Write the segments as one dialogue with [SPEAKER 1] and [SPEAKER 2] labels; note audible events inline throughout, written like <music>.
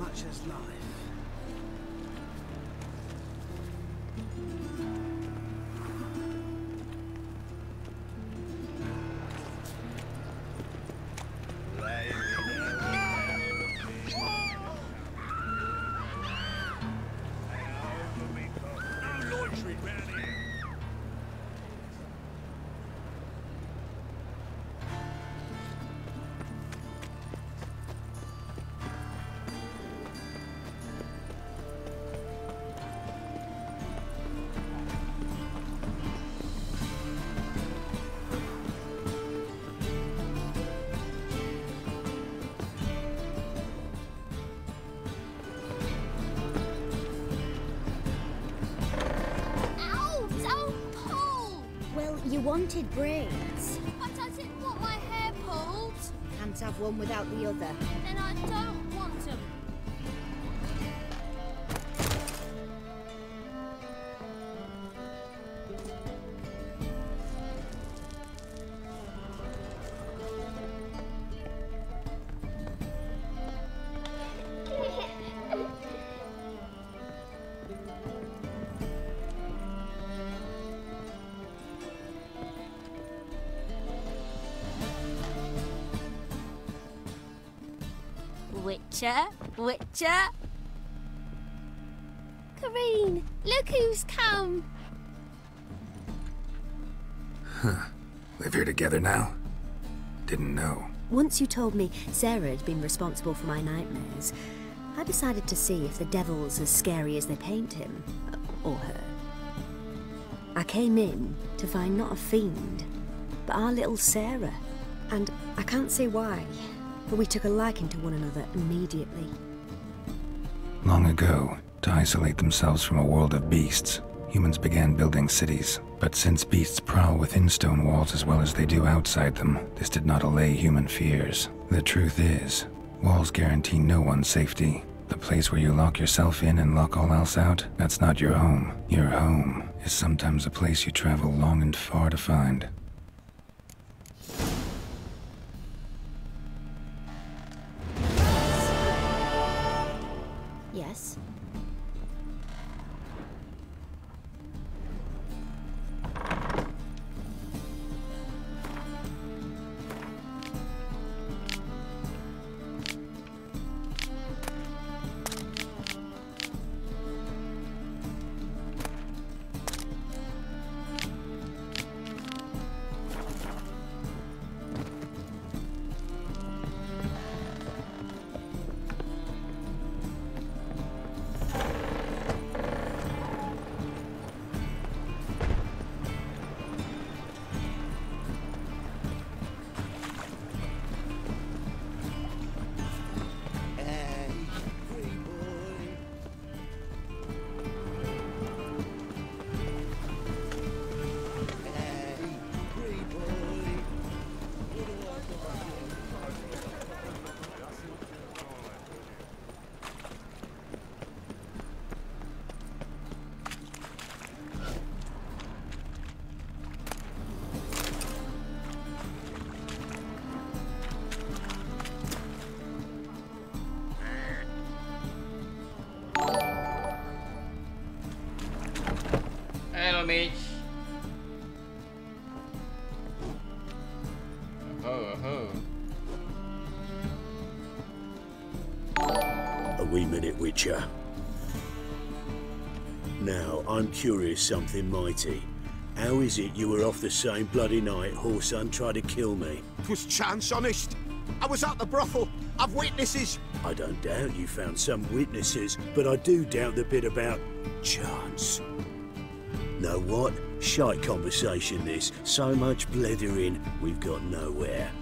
[SPEAKER 1] much as life.
[SPEAKER 2] Wanted braids.
[SPEAKER 3] But I don't want my hair pulled.
[SPEAKER 2] Can't have one without the other.
[SPEAKER 3] Witcher, Witcher. Kareen, look who's come. Huh.
[SPEAKER 4] Live here together now? Didn't know.
[SPEAKER 2] Once you told me Sarah had been responsible for my nightmares, I decided to see if the devil's as scary as they paint him. Or her. I came in to find not a fiend, but our little Sarah. And I can't say why, but we took a liking to one another immediately.
[SPEAKER 4] Long ago, to isolate themselves from a world of beasts, humans began building cities. But since beasts prowl within stone walls as well as they do outside them, this did not allay human fears. The truth is, walls guarantee no one's safety. The place where you lock yourself in and lock all else out, that's not your home. Your home is sometimes a place you travel long and far to find.
[SPEAKER 5] Wee minute, Witcher. Now, I'm curious something mighty. How is it you were off the same bloody night Horse, Whoreson tried to kill me?
[SPEAKER 6] Twas chance, honest. I was at the brothel. I've witnesses.
[SPEAKER 5] I don't doubt you found some witnesses, but I do doubt the bit about chance. Know what? Shite conversation this. So much blethering, we've got nowhere.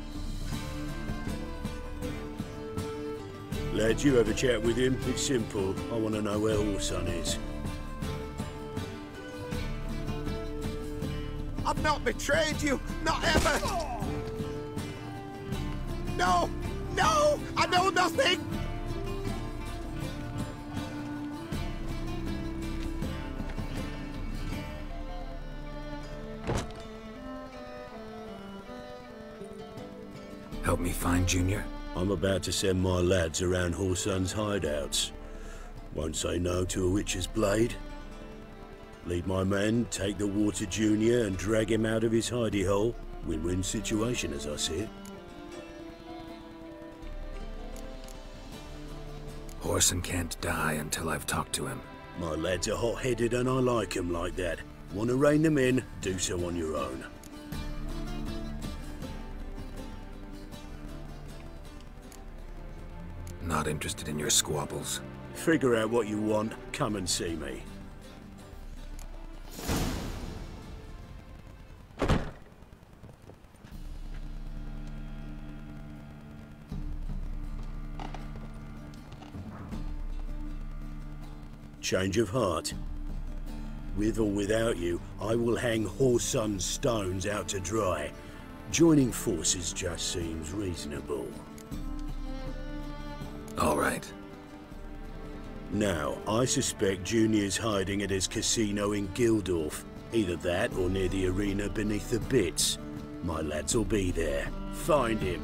[SPEAKER 5] Lad, you have a chat with him. It's simple. I want to know where Whoreson is.
[SPEAKER 6] I've not betrayed you. Not ever. No! No! I know nothing!
[SPEAKER 4] Help me find Junior?
[SPEAKER 5] I'm about to send my lads around Whoreson's hideouts. Won't say no to a witch's blade. Lead my men, take the Water Junior and drag him out of his hidey hole. Win-win situation as I see it.
[SPEAKER 4] Whoreson can't die until I've talked to him.
[SPEAKER 5] My lads are hot-headed and I like 'em like that. Want to rein them in? Do so on your own.
[SPEAKER 4] Not interested in your squabbles.
[SPEAKER 5] Figure out what you want, come and see me. Change of heart. With or without you, I will hang Whoreson stones out to dry. Joining forces just seems reasonable.
[SPEAKER 4] All right.
[SPEAKER 5] Now, I suspect Junior's hiding at his casino in Gildorf. Either that or near the arena beneath the bits. My lads will be there. Find him.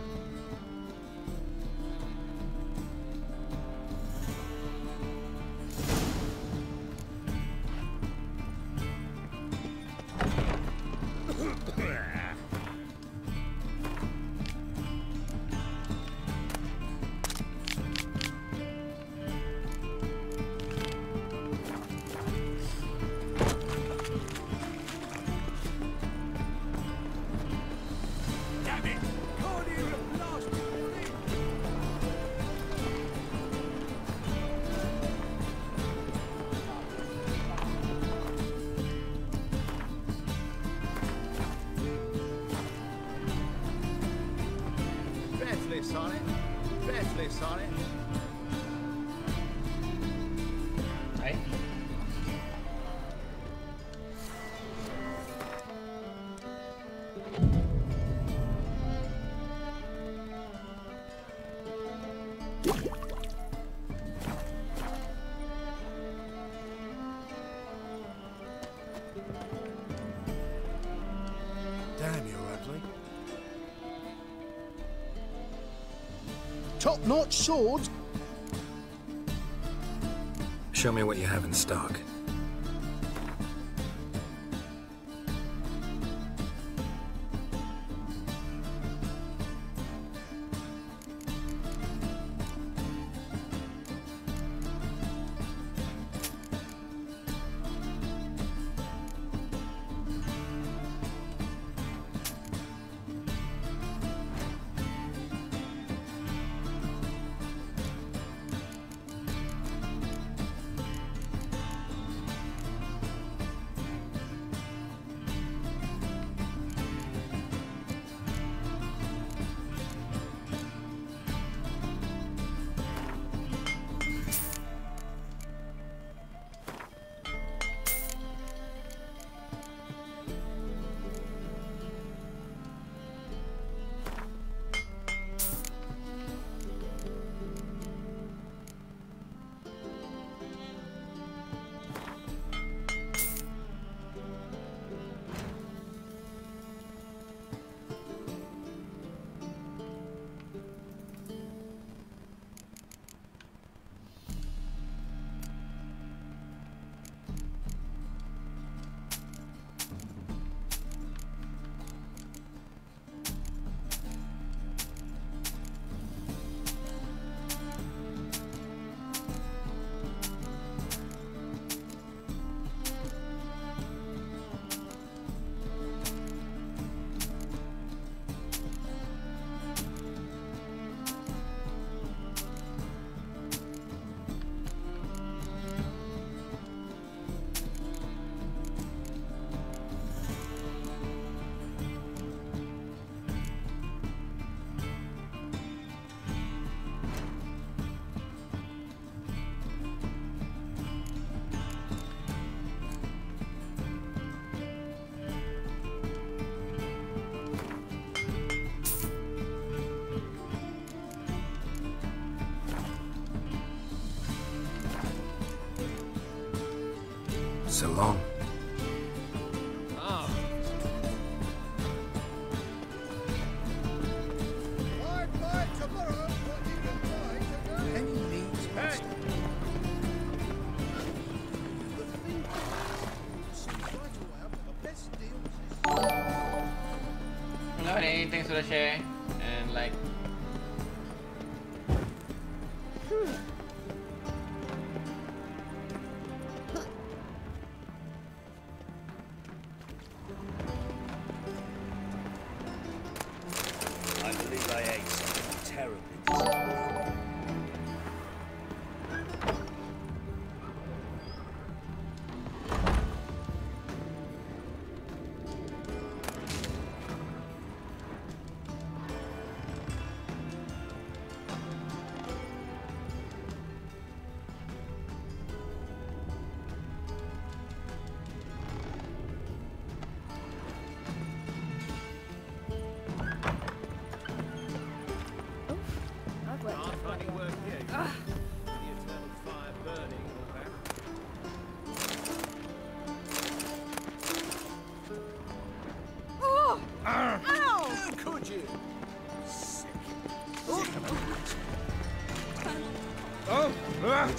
[SPEAKER 4] So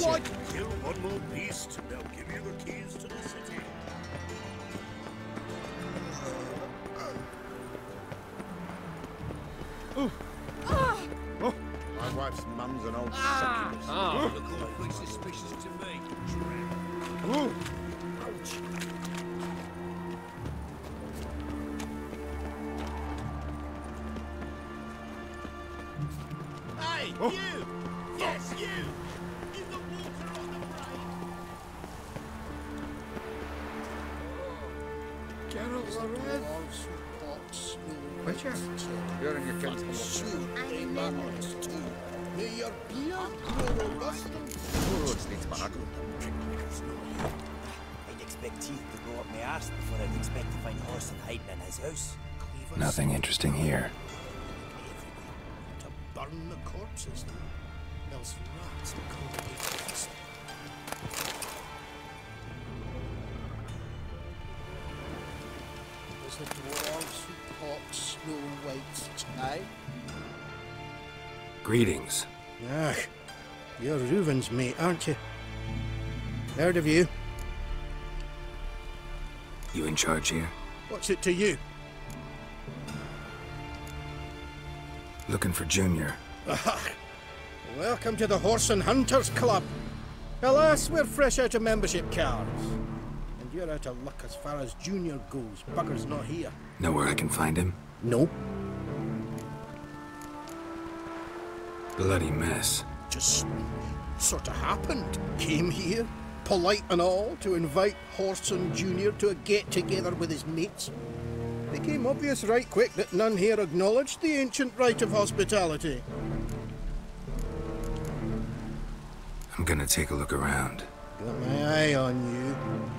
[SPEAKER 6] what? You're in your kinsman.
[SPEAKER 1] May your beard grow robust and
[SPEAKER 6] it needs tobacco.
[SPEAKER 7] I'd expect teeth to grow up my arse before I'd expect to find Whoreson hiding in his house.
[SPEAKER 4] Nothing interesting here.
[SPEAKER 1] to burn the corpses. Else rats will come to make feast. It was the dwarves who taught Snow White's child.
[SPEAKER 4] Greetings.
[SPEAKER 1] Ah, you're Reuven's mate, aren't you? Heard of you.
[SPEAKER 4] You in charge here?
[SPEAKER 1] What's it to you?
[SPEAKER 4] Looking for Junior.
[SPEAKER 1] Ah, welcome to the Horse and Hunters Club. Alas, we're fresh out of membership cards. You're out of luck as far as Junior goes. Bugger's not here.
[SPEAKER 4] Know where I can find him?
[SPEAKER 1] Nope.
[SPEAKER 4] Bloody mess.
[SPEAKER 1] just sort of happened. Came here, polite and all, to invite Whoreson Junior to a get together with his mates. Became obvious right quick that none here acknowledged the ancient right of hospitality.
[SPEAKER 4] I'm gonna take a look around.
[SPEAKER 1] Got my eye on you.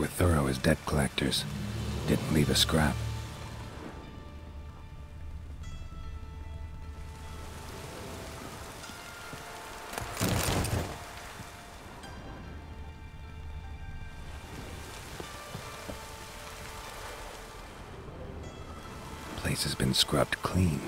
[SPEAKER 4] Were thorough as debt collectors. Didn't leave a scrap. Place has been scrubbed clean.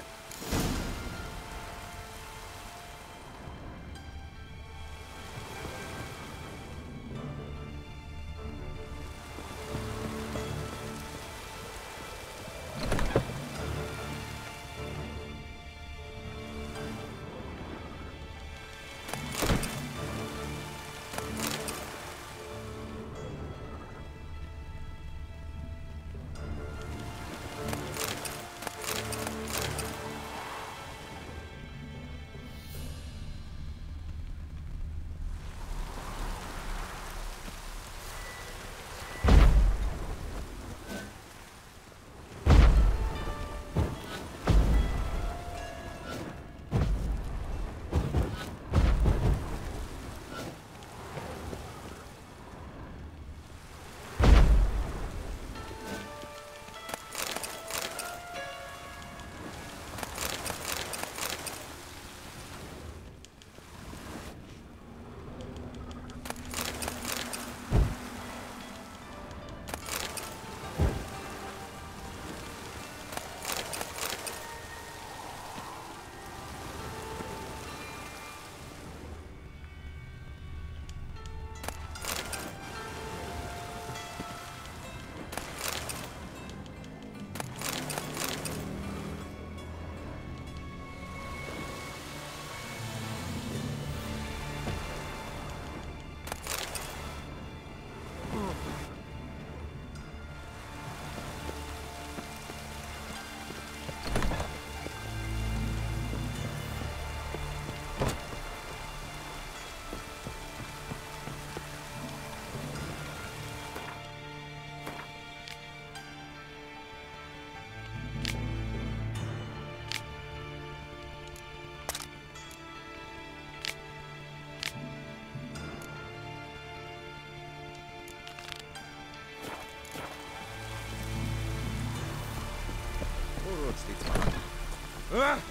[SPEAKER 4] Uh.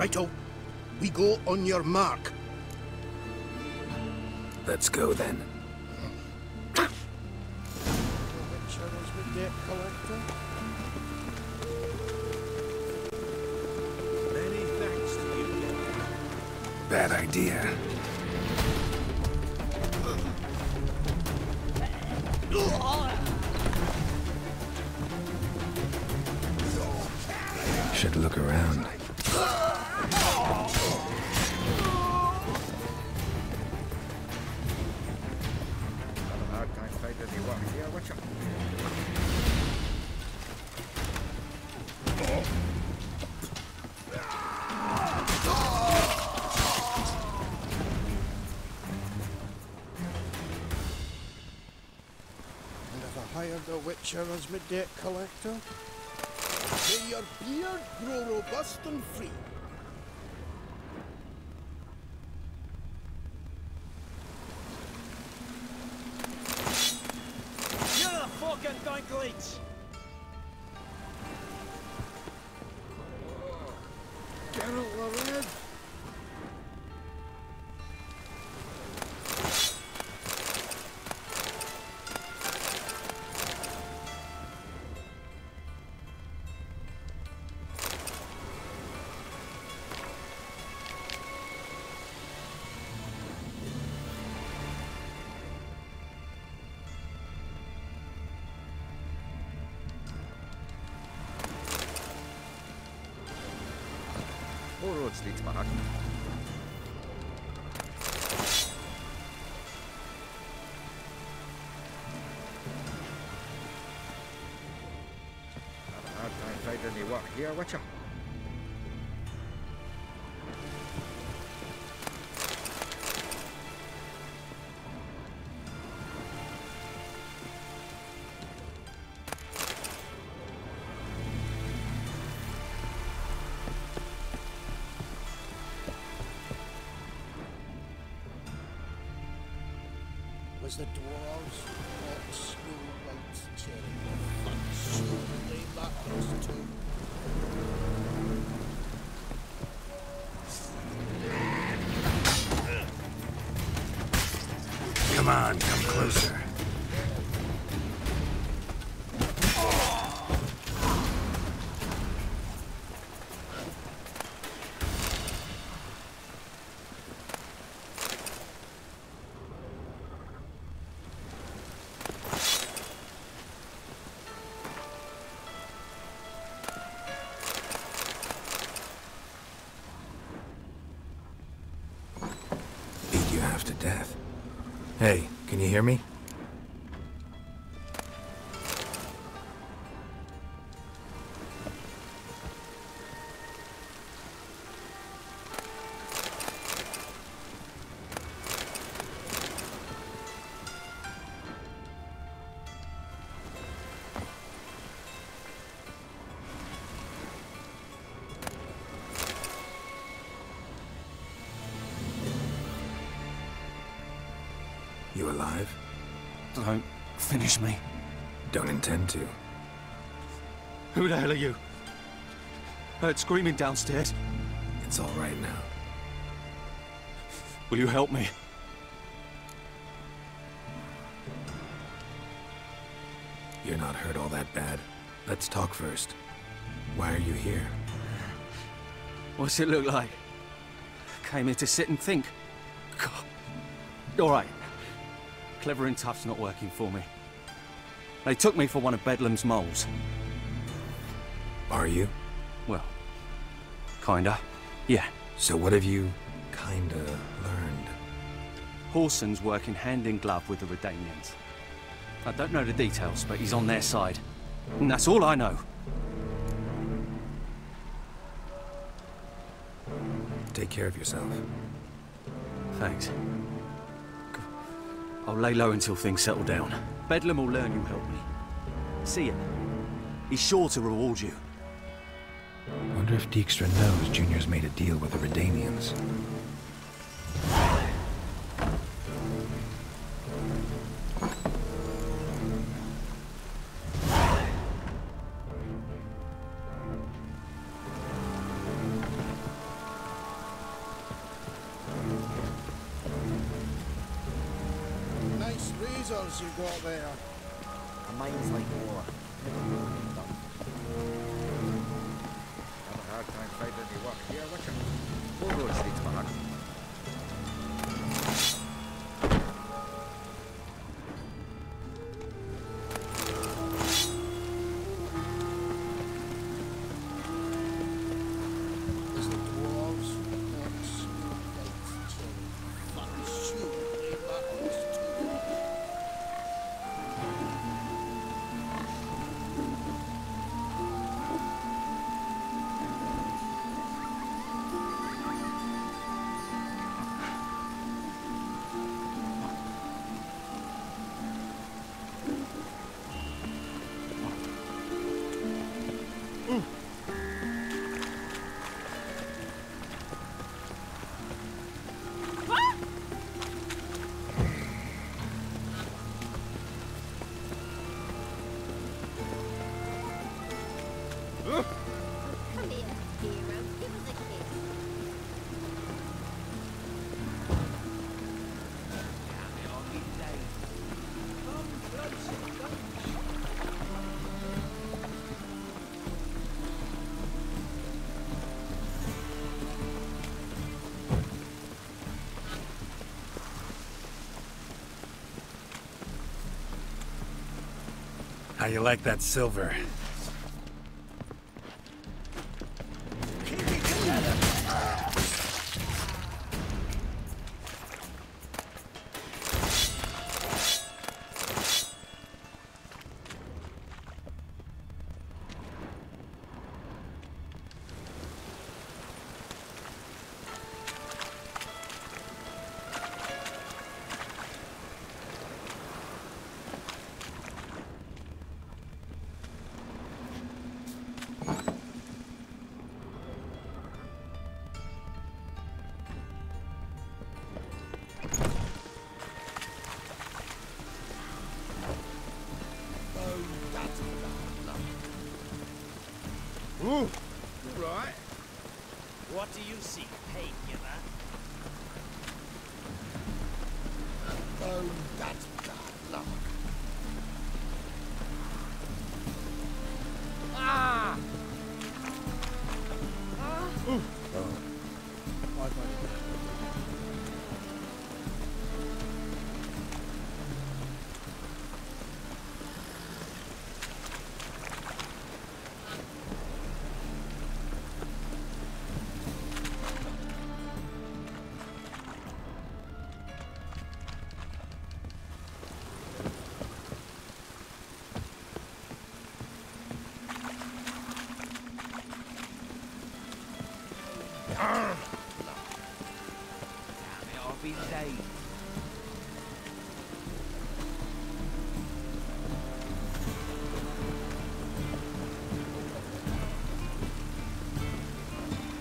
[SPEAKER 1] Righto. We go on your mark.
[SPEAKER 4] Let's go then. Bad idea. Should look around.
[SPEAKER 1] Debt collector, may your beard grow robust and free.
[SPEAKER 8] Have a hard time fighting war here.
[SPEAKER 1] Was the dwarves hot snow white and too.
[SPEAKER 4] Come on, come closer. Hear me?
[SPEAKER 9] Finish me.
[SPEAKER 4] Don't intend to.
[SPEAKER 9] Who the hell are you? Heard screaming downstairs.
[SPEAKER 4] It's all right now.
[SPEAKER 9] Will you help me?
[SPEAKER 4] You're not hurt all that bad. Let's talk first. Why are you here?
[SPEAKER 9] What's it look like? Came here to sit and think. God. All right. Clever and tough's not working for me. They took me for one of Bedlam's moles.
[SPEAKER 4] Are you?
[SPEAKER 9] Well, kinda. Yeah.
[SPEAKER 4] So what have you kinda learned?
[SPEAKER 9] Whoreson's working hand in glove with the Redanians. I don't know the details, but he's on their side. And that's all I know.
[SPEAKER 4] Take care of yourself.
[SPEAKER 9] Thanks. I'll lay low until things settle down. Bedlam will learn you helped me. See ya. He's sure to reward you.
[SPEAKER 4] Wonder
[SPEAKER 8] Wonder if Dijkstra knows Junior's made a deal with the Redanians.
[SPEAKER 10] You
[SPEAKER 4] like
[SPEAKER 8] that silver?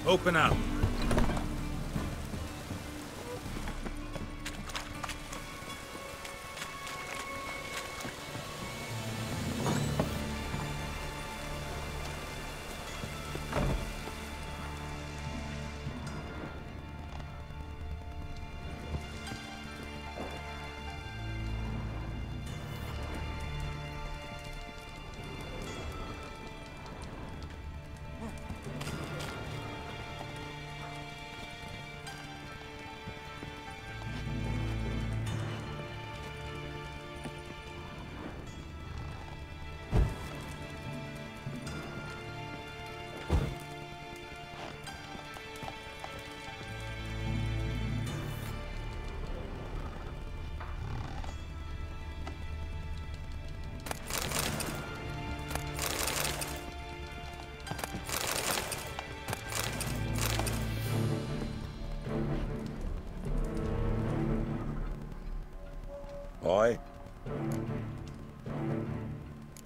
[SPEAKER 8] Open up.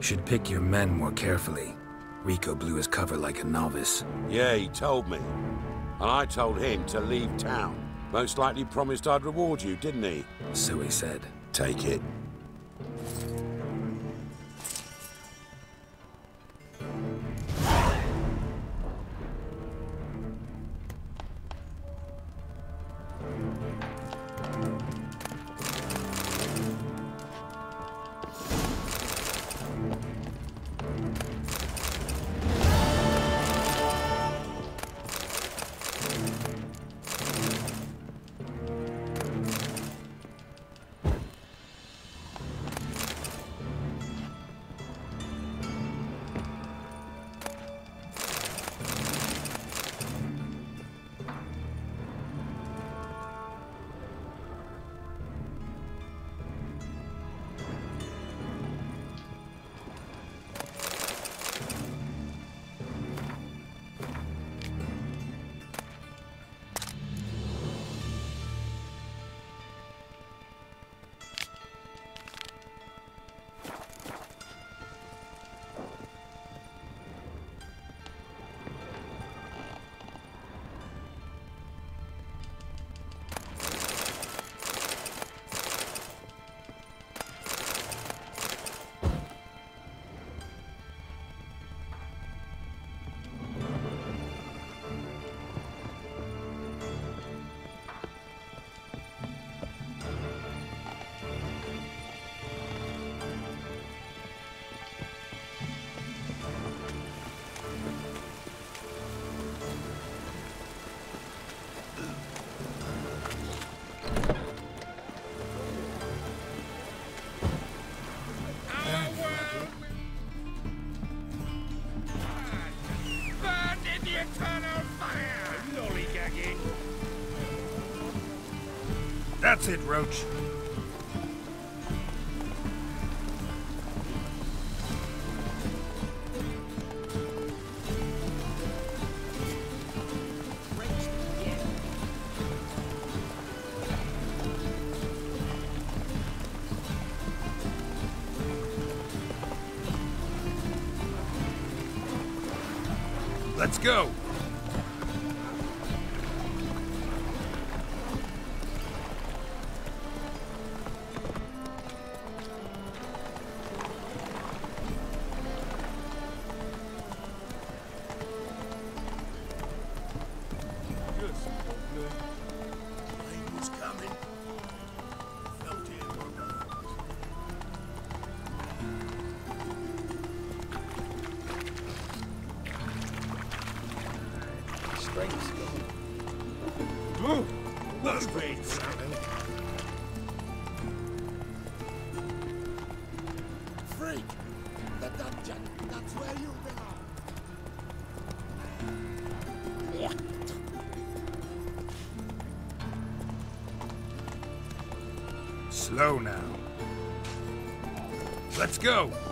[SPEAKER 8] Should pick your men more carefully.
[SPEAKER 4] Rico blew his cover like a novice.
[SPEAKER 11] Yeah, he told me. And I told him to leave town. Most likely promised I'd reward you, didn't he?
[SPEAKER 4] So he said.
[SPEAKER 11] Take it.
[SPEAKER 6] That's it, Roach. Let's go. Go.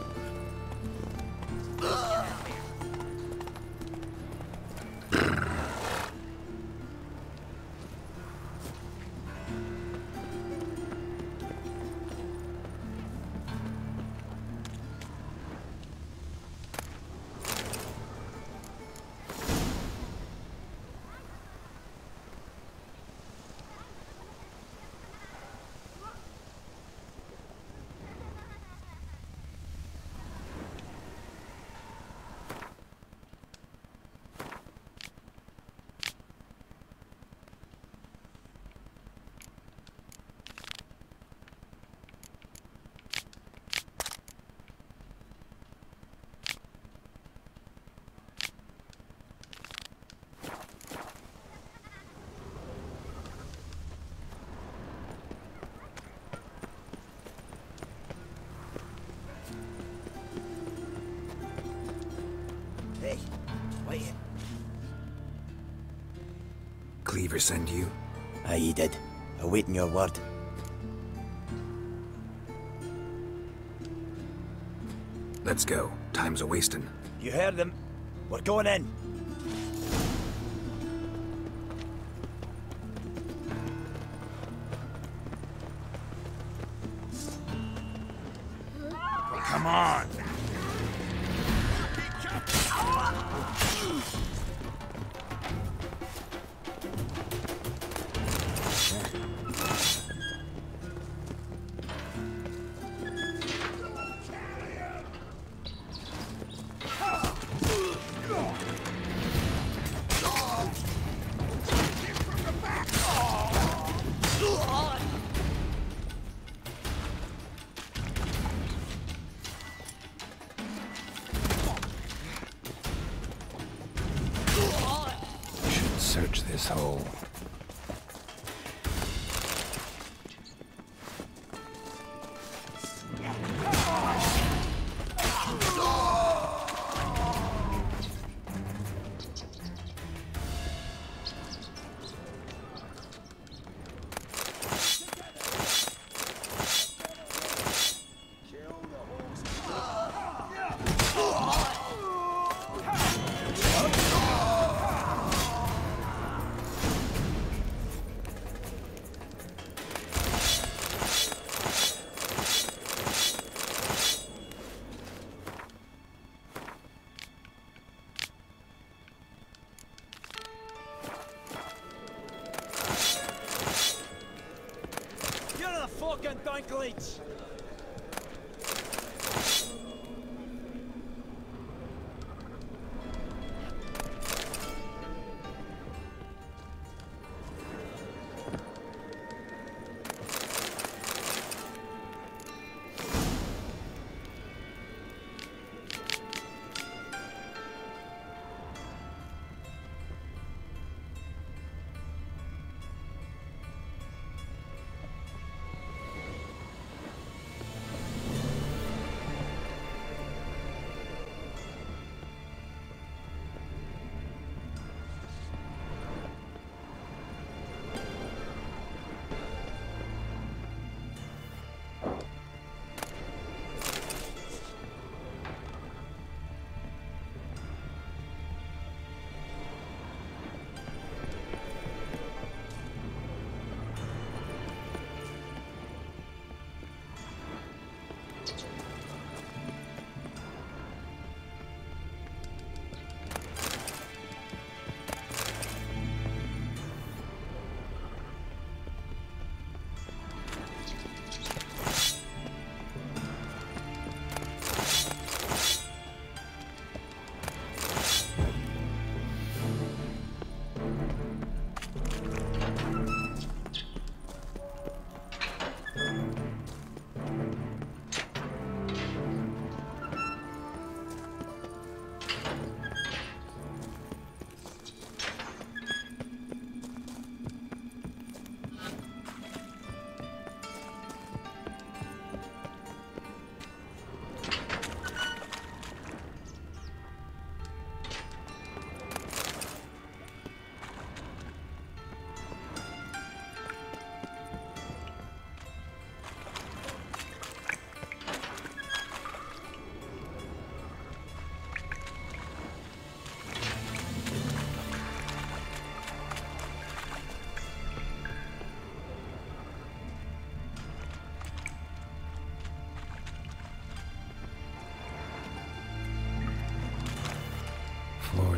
[SPEAKER 4] Cleaver send you?
[SPEAKER 12] Aye, he did. Awaiting your word.
[SPEAKER 4] Let's go. Time's a wasting.
[SPEAKER 12] You heard them. We're going in.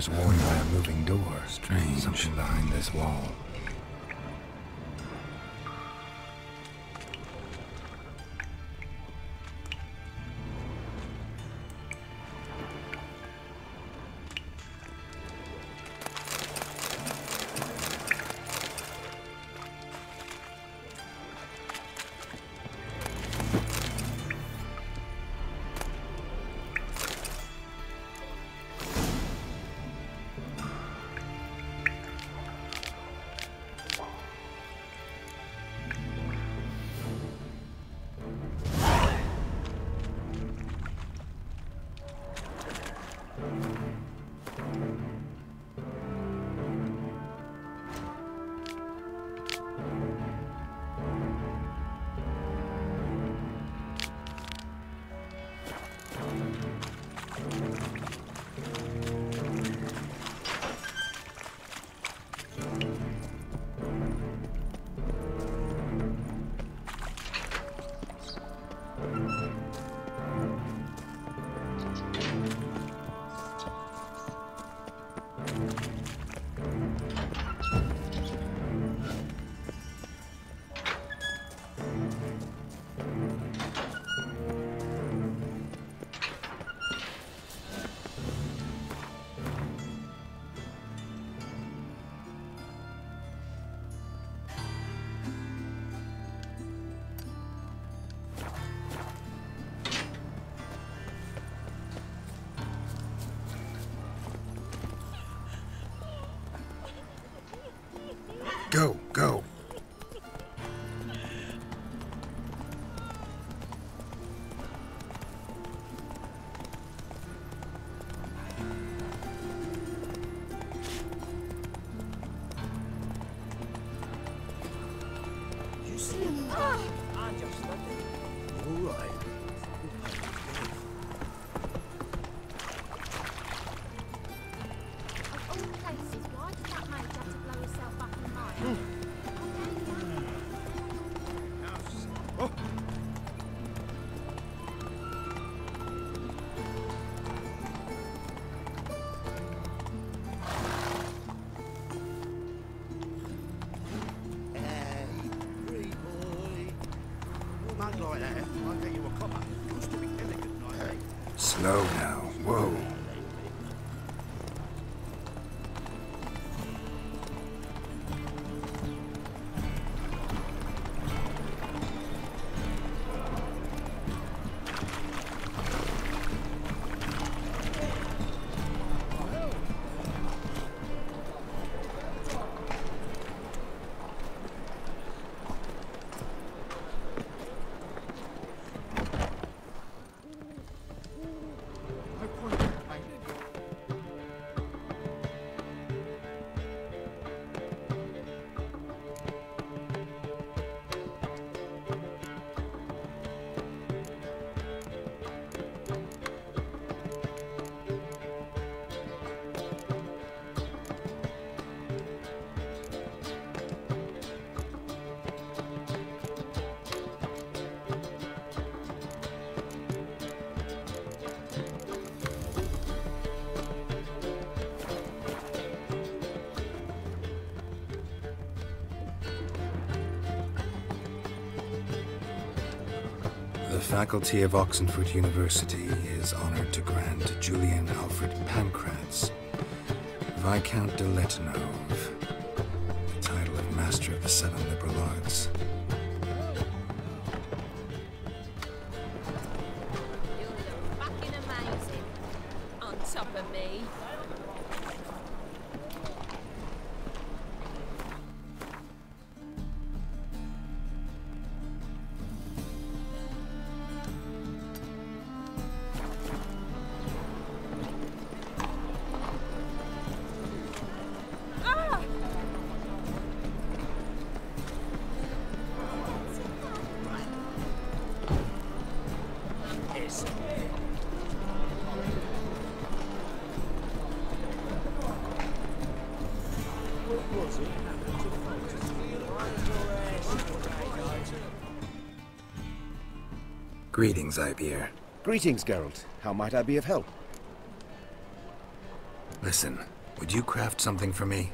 [SPEAKER 4] Is worn by a moving door. Strange. Something behind this wall. faculty of Oxenford University is honored to grant Julian Alfred Pancratz, Viscount de
[SPEAKER 3] Lettenhove,
[SPEAKER 4] Greetings, Ibeer.
[SPEAKER 13] Greetings, Geralt. How might I be of help?
[SPEAKER 4] Listen, would you craft something for me?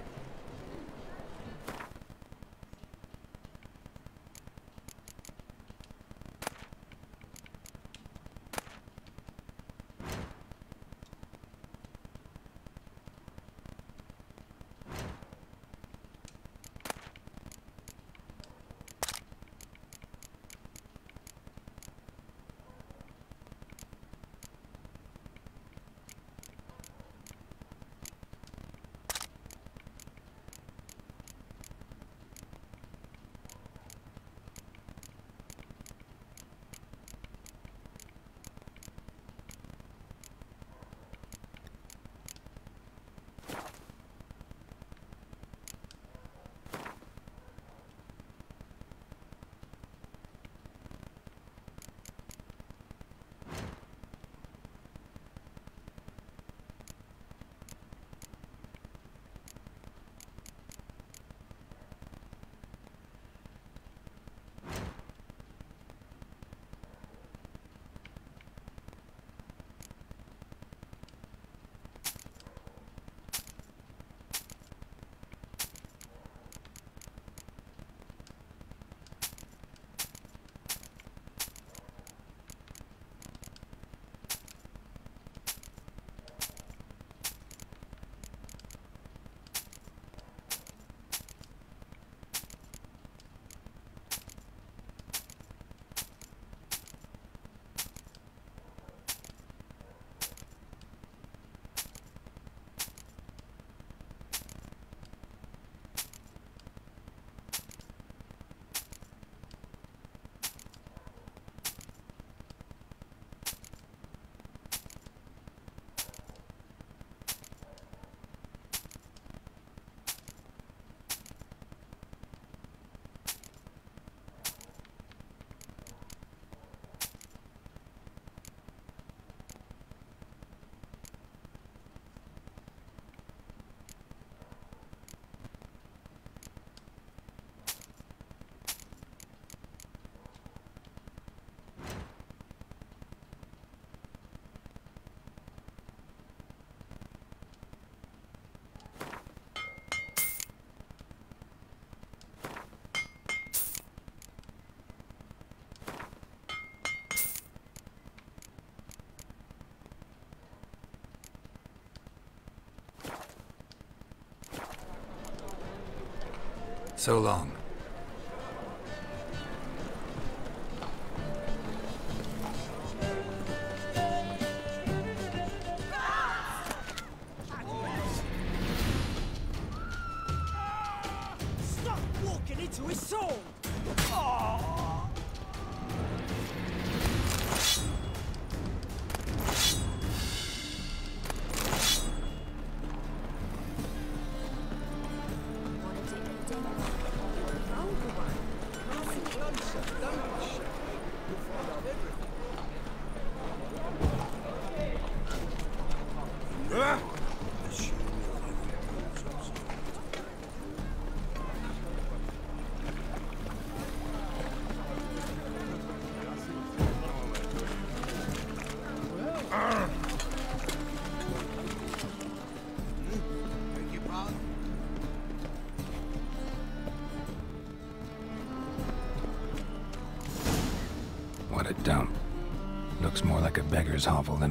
[SPEAKER 4] So long.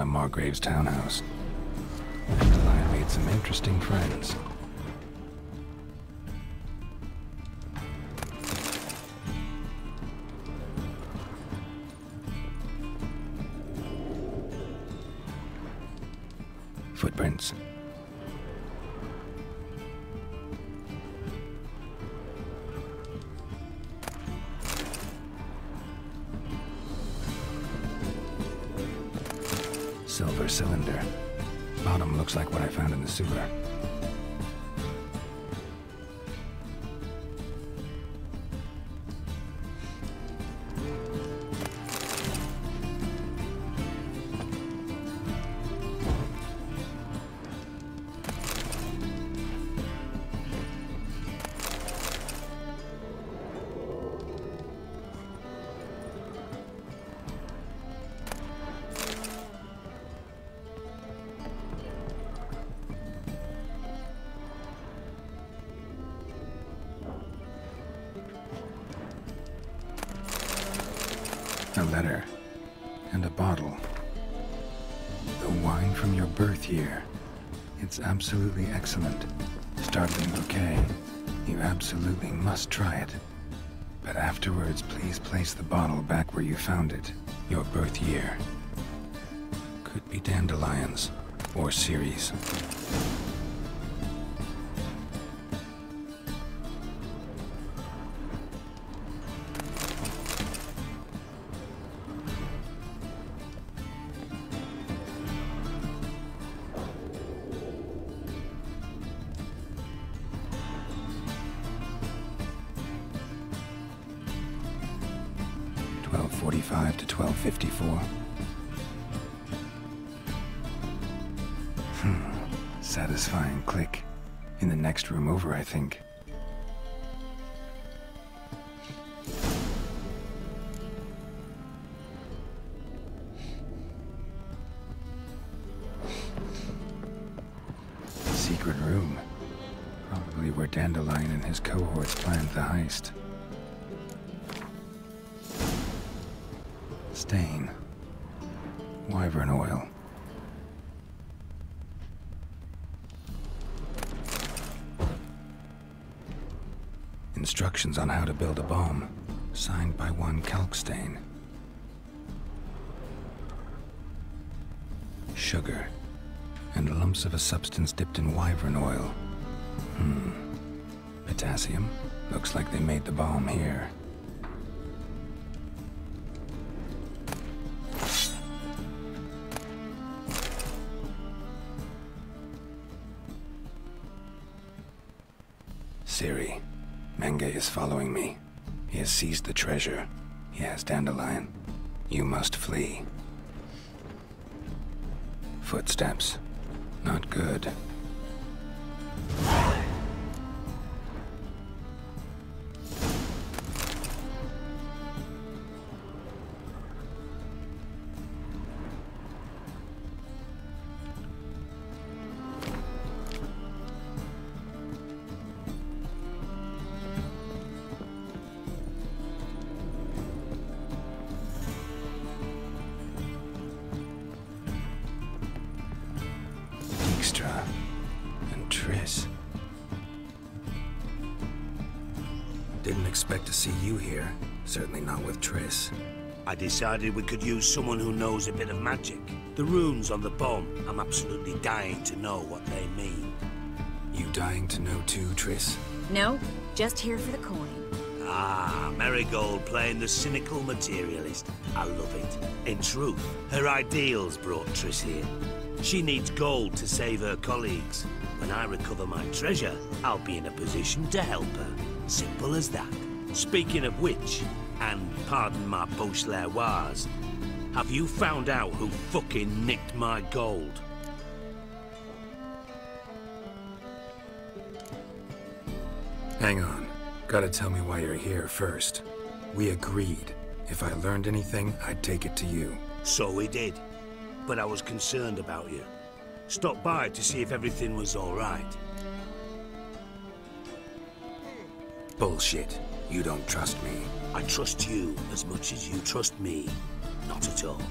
[SPEAKER 4] Margrave's townhouse. And I made some interesting friends. What year. It's absolutely excellent. Startling bouquet. You absolutely must try it. But afterwards, please place the bottle back where you found it. Your birth year. Could be dandelions. Or Ceres. Build a bomb. Signed by one Kalkstein. Sugar. And lumps of a substance dipped in wyvern oil. Hmm. Potassium? Looks like they made the bomb here. The treasure. Yes, Dandelion. You must flee. Footsteps. Not good.
[SPEAKER 5] Decided we could use someone who knows a bit of magic. The runes on the bomb, I'm absolutely dying to know what they mean.
[SPEAKER 4] You dying to know too, Triss?
[SPEAKER 14] No, just here for the coin.
[SPEAKER 5] Ah, Merigold playing the cynical materialist. I love it. In truth, her ideals brought Triss here. She needs gold to save her colleagues. When I recover my treasure, I'll be in a position to help her. Simple as that. Speaking of which, and pardon my Beauclervoise, have you found out who fucking nicked my gold?
[SPEAKER 4] Hang on. Gotta tell me why you're here first. We agreed. If I learned anything, I'd take it to you.
[SPEAKER 5] So we did. But I was concerned about you. Stopped by to see if everything was alright.
[SPEAKER 4] Bullshit. You don't trust me.
[SPEAKER 5] I trust you as much as you trust me. Not at all.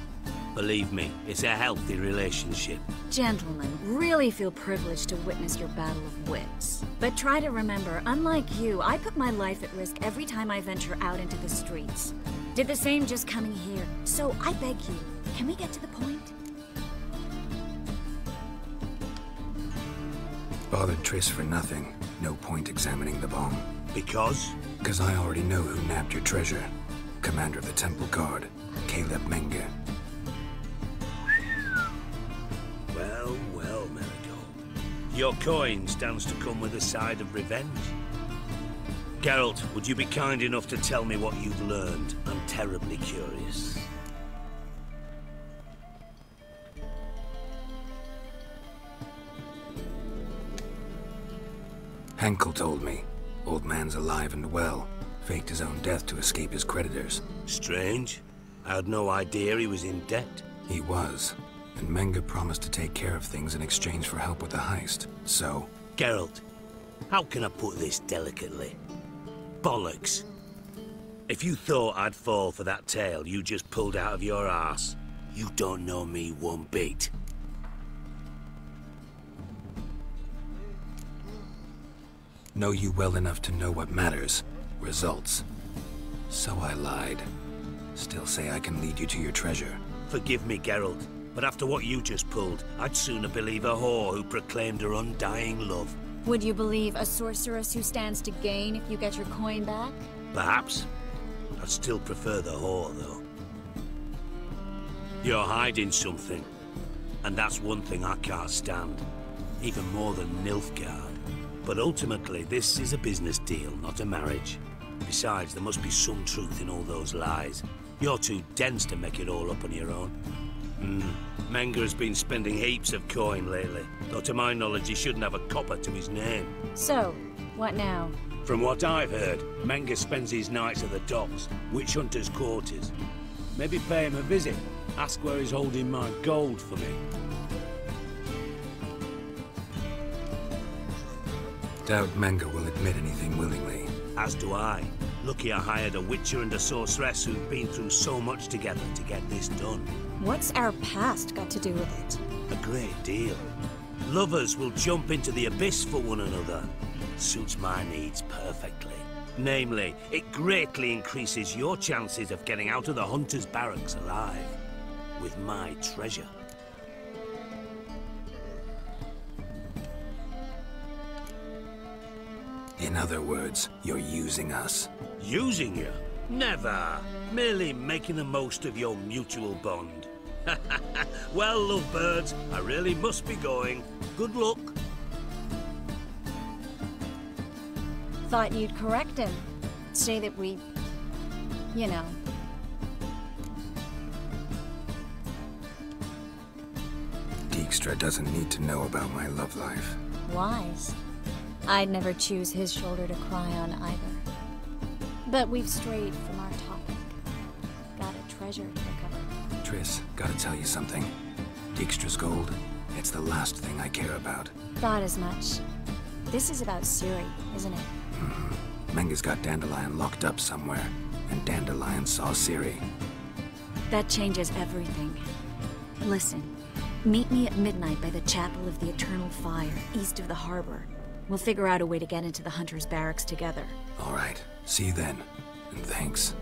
[SPEAKER 5] Believe me, it's a healthy relationship.
[SPEAKER 14] Gentlemen, really feel privileged to witness your battle of wits. But try to remember, unlike you, I put my life at risk every time I venture out into the streets. Did the same just coming here. So I beg you, can we get to the point?
[SPEAKER 4] Bothered Triss for nothing. No point examining the bomb.
[SPEAKER 5] Because?
[SPEAKER 4] Because I already know who nabbed your treasure. Commander of the Temple Guard, Caleb Menge.
[SPEAKER 5] Well, well, Merigold. Your coin stands to come with a side of revenge. Geralt, would you be kind enough to tell me what you've learned? I'm terribly curious.
[SPEAKER 4] Henkel told me. Old man's alive and well. Faked his own death to escape his creditors.
[SPEAKER 5] Strange. I had no idea he was in debt.
[SPEAKER 4] He was. And Menge promised to take care of things in exchange for help with the heist. So...
[SPEAKER 5] Geralt, how can I put this delicately? Bollocks. If you thought I'd fall for that tale you just pulled out of your ass, you don't know me one bit.
[SPEAKER 4] Know you well enough to know what matters. Results. So I lied. Still say I can lead you to your treasure.
[SPEAKER 5] Forgive me, Geralt, but after what you just pulled, I'd sooner believe a whore who proclaimed her undying love.
[SPEAKER 14] Would you believe a sorceress who stands to gain if you get your coin back?
[SPEAKER 5] Perhaps. I'd still prefer the whore, though. You're hiding something. And that's one thing I can't stand. Even more than Nilfgaard. But ultimately, this is a business deal, not a marriage. Besides, there must be some truth in all those lies. You're too dense to make it all up on your own. Hmm. Menge has been spending heaps of coin lately, though to my knowledge he shouldn't have a copper to his name.
[SPEAKER 14] So, what now?
[SPEAKER 5] From what I've heard, Menge spends his nights at the docks, witch hunter's quarters. Maybe pay him a visit. Ask where he's holding my gold for me.
[SPEAKER 4] Doubt Menge will admit anything willingly.
[SPEAKER 5] As do I. Lucky I hired a witcher and a sorceress who've been through so much together to get this done.
[SPEAKER 14] What's our past got to do with it?
[SPEAKER 5] A great deal. Lovers will jump into the abyss for one another. Suits my needs perfectly. Namely, it greatly increases your chances of getting out of the hunter's barracks alive. With my treasure.
[SPEAKER 4] In other words, you're using us.
[SPEAKER 5] Using you? Never. Merely making the most of your mutual bond. <laughs> well, lovebirds, I really must be going. Good luck.
[SPEAKER 14] Thought you'd correct him. Say that we... You know.
[SPEAKER 4] Dijkstra doesn't need to know about my love life.
[SPEAKER 14] Wise. I'd never choose his shoulder to cry on either. But we've strayed from our topic. Got a treasure to recover.
[SPEAKER 4] Triss, gotta tell you something. Dijkstra's gold, it's the last thing I care about.
[SPEAKER 14] Thought as much. This is about Ciri, isn't it?
[SPEAKER 4] Mm -hmm. Menge's got Dandelion locked up somewhere, and Dandelion saw Ciri.
[SPEAKER 14] That changes everything. Listen, meet me at midnight by the Chapel of the Eternal Fire, east of the harbor. We'll figure out a way to get into the Hunter's barracks together.
[SPEAKER 4] All right. See you then, and thanks.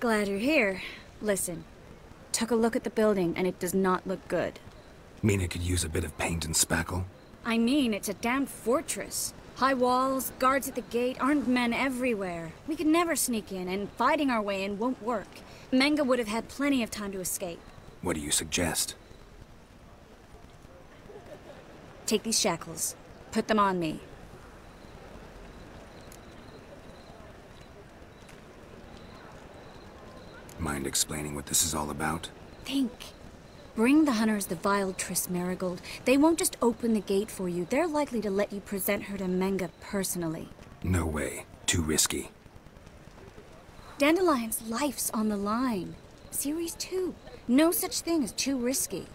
[SPEAKER 14] Glad you're here. Listen, took a look at the building and it does not look good.
[SPEAKER 4] Mina could use a bit of paint and spackle.
[SPEAKER 14] I mean, it's a damn fortress. High walls, guards at the gate, armed men everywhere. We could never sneak in, and fighting our way in won't work. Menge would have had plenty of time to escape.
[SPEAKER 4] What do you suggest?
[SPEAKER 14] Take these shackles. Put them on me.
[SPEAKER 4] Mind explaining what this is all about?
[SPEAKER 14] Think. Bring the hunters the vile Triss Merigold. They won't just open the gate for you. They're likely to let you present her to Menge personally.
[SPEAKER 4] No way. Too risky.
[SPEAKER 14] Dandelion's life's on the line. Ciri's too. No such thing as too risky.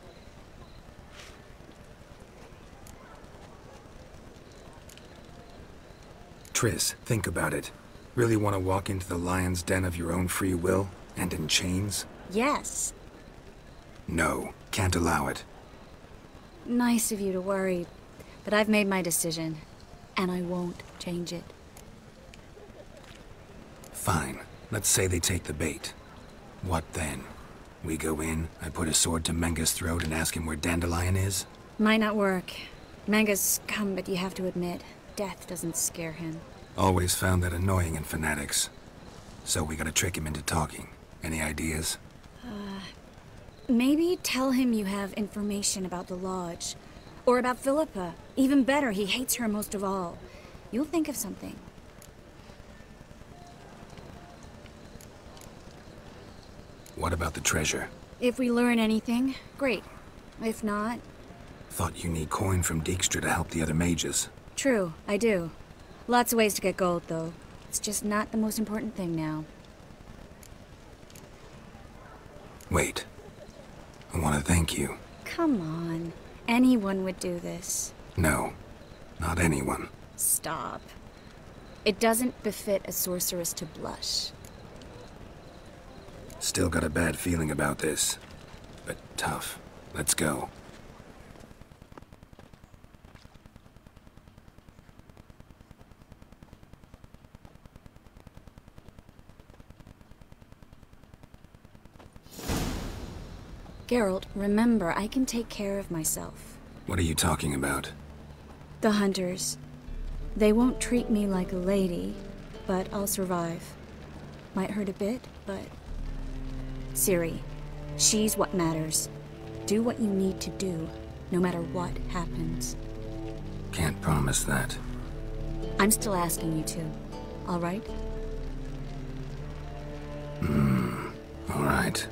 [SPEAKER 4] Triss, think about it. Really want to walk into the lion's den of your own free will? And in chains?
[SPEAKER 14] Yes.
[SPEAKER 4] No, can't allow it.
[SPEAKER 14] Nice of you to worry, but I've made my decision, and I won't change it.
[SPEAKER 4] Fine. Let's say they take the bait. What then? We go in, I put a sword to Menge's throat and ask him where Dandelion is?
[SPEAKER 14] Might not work. Menge's scum, but you have to admit, death doesn't scare him.
[SPEAKER 4] Always found that annoying in fanatics. So we gotta trick him into talking. Any ideas?
[SPEAKER 14] Uh, maybe tell him you have information about the Lodge. Or about Philippa. Even better, he hates her most of all. You'll think of something.
[SPEAKER 4] What about the treasure?
[SPEAKER 14] If we learn anything, great. If not,
[SPEAKER 4] Thought you need coin from Dijkstra to help the other mages.
[SPEAKER 14] true, I do. Lots of ways to get gold, though. It's just not the most important thing now.
[SPEAKER 4] Wait. I want to thank you.
[SPEAKER 14] Come on. Anyone would do this.
[SPEAKER 4] No, not anyone.
[SPEAKER 14] Stop. It doesn't befit a sorceress to blush.
[SPEAKER 4] Still got a bad feeling about this. But tough. Let's go.
[SPEAKER 14] Geralt, remember, I can take care of myself.
[SPEAKER 4] What are you talking about?
[SPEAKER 14] The hunters. They won't treat me like a lady, but I'll survive. Might hurt a bit, but... Ciri, she's what matters. Do what you need to do, no matter what happens.
[SPEAKER 4] Can't promise that.
[SPEAKER 14] I'm still asking you to, all right?
[SPEAKER 4] Hmm. All right.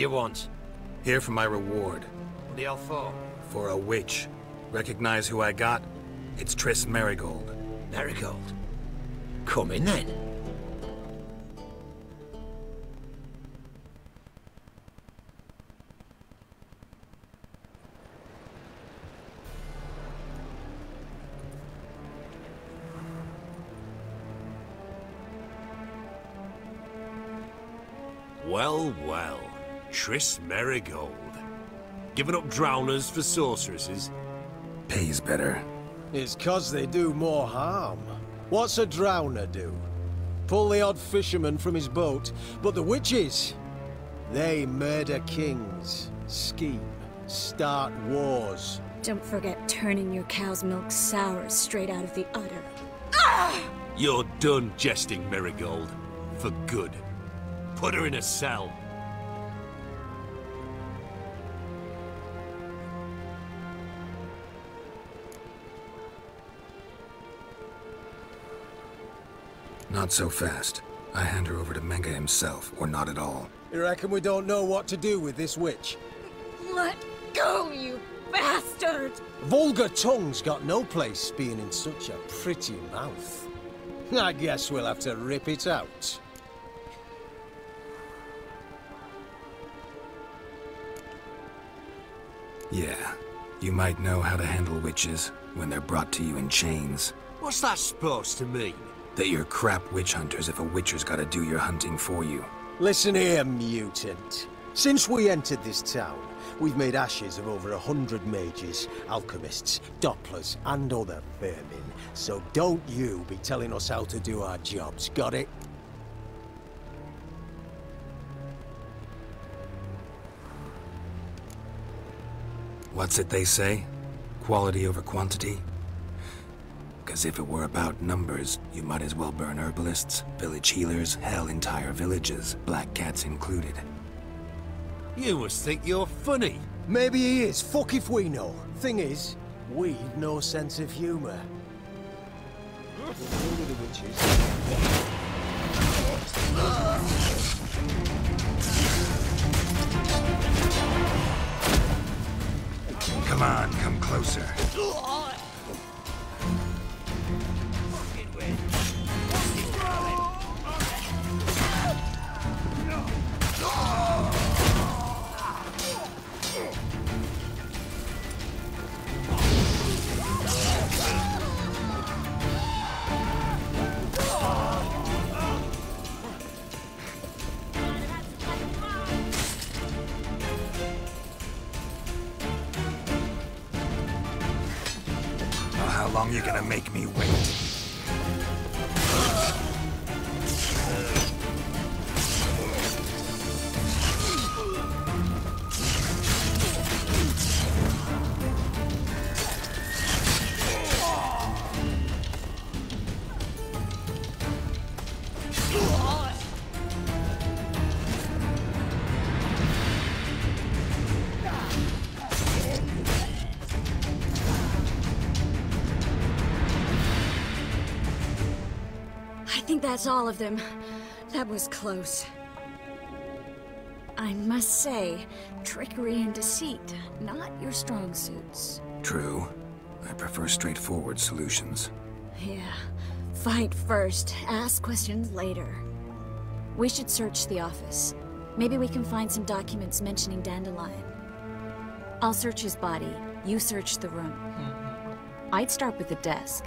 [SPEAKER 9] Do you want?
[SPEAKER 4] Here for my reward.
[SPEAKER 9] What are y'all for?
[SPEAKER 4] For a witch. Recognize who I got? It's Triss Merigold.
[SPEAKER 9] Merigold. Come in then.
[SPEAKER 5] Triss Merigold. Giving up drowners for sorceresses?
[SPEAKER 4] Pays better.
[SPEAKER 15] It's cause they do more harm. What's a drowner do? Pull the odd fisherman from his boat, but the witches, they murder kings, scheme, start wars.
[SPEAKER 14] Don't forget turning your cow's milk sour straight out of the udder. Ah!
[SPEAKER 5] You're done jesting, Merigold. For good. Put her in a cell.
[SPEAKER 4] Not so fast. I hand her over to Menge himself, or not at all.
[SPEAKER 15] You reckon we don't know what to do with this witch?
[SPEAKER 14] Let go, you bastard!
[SPEAKER 15] Vulgar tongue's got no place being in such a pretty mouth. I guess we'll have to rip it out.
[SPEAKER 4] Yeah. You might know how to handle witches when they're brought to you in chains.
[SPEAKER 5] What's that supposed to mean?
[SPEAKER 4] That you're crap witch hunters if a witcher's gotta do your hunting for you.
[SPEAKER 15] Listen here, mutant. Since we entered this town, we've made ashes of over a hundred mages, alchemists, dopplers, and other vermin. So don't you be telling us how to do our jobs, got it?
[SPEAKER 4] What's it they say? Quality over quantity? Because if it were about numbers, you might as well burn herbalists, village healers, hell, entire villages, black cats included.
[SPEAKER 5] You must think you're funny.
[SPEAKER 15] Maybe he is, fuck if we know. Thing is, we've no sense of humor.
[SPEAKER 4] Come on, come closer.
[SPEAKER 14] That's all of them. That was close. I must say, trickery and deceit, not your strong suits.
[SPEAKER 4] True. I prefer straightforward solutions.
[SPEAKER 14] Yeah. Fight first, ask questions later. We should search the office. Maybe we can find some documents mentioning Dandelion. I'll search his body. You search the room. Mm-hmm. I'd start with the desk.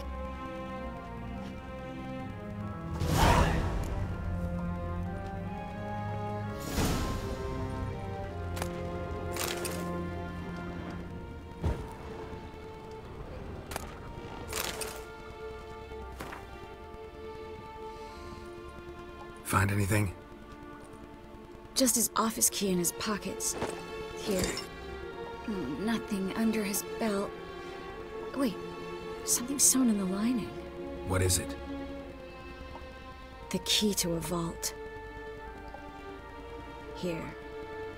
[SPEAKER 4] Anything?
[SPEAKER 14] Just his office key in his pockets. Here. Mm, Nothing under his belt. Wait, something sewn in the lining.
[SPEAKER 4] What is it?
[SPEAKER 14] The key to a vault. Here.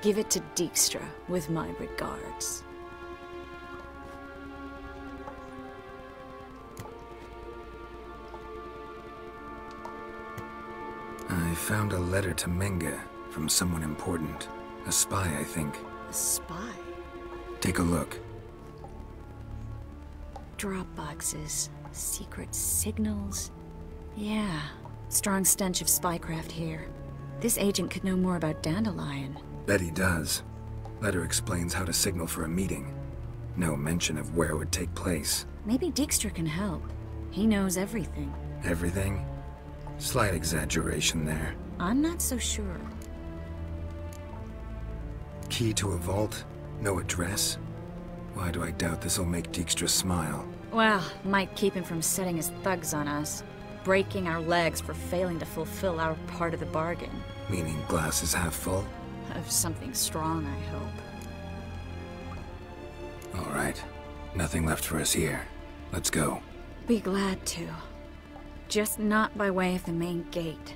[SPEAKER 14] Give it to Dijkstra with my regards.
[SPEAKER 4] I found a letter to Menge from someone important. A spy, I think.
[SPEAKER 14] A spy?
[SPEAKER 4] Take a look.
[SPEAKER 14] Drop boxes. Secret signals. Yeah. Strong stench of spycraft here. This agent could know more about Dandelion.
[SPEAKER 4] Bet he does. Letter explains how to signal for a meeting. No mention of where it would take place.
[SPEAKER 14] Maybe Dijkstra can help. He knows everything.
[SPEAKER 4] Everything? Slight exaggeration there.
[SPEAKER 14] I'm not so sure.
[SPEAKER 4] Key to a vault? No address? Why do I doubt this'll make Dijkstra smile?
[SPEAKER 14] Well, might keep him from setting his thugs on us. Breaking our legs for failing to fulfill our part of the bargain.
[SPEAKER 4] Meaning glass is half full?
[SPEAKER 14] Of something strong, I hope.
[SPEAKER 4] All right. Nothing left for us here. Let's go.
[SPEAKER 14] Be glad to. Just not by way of the main gate.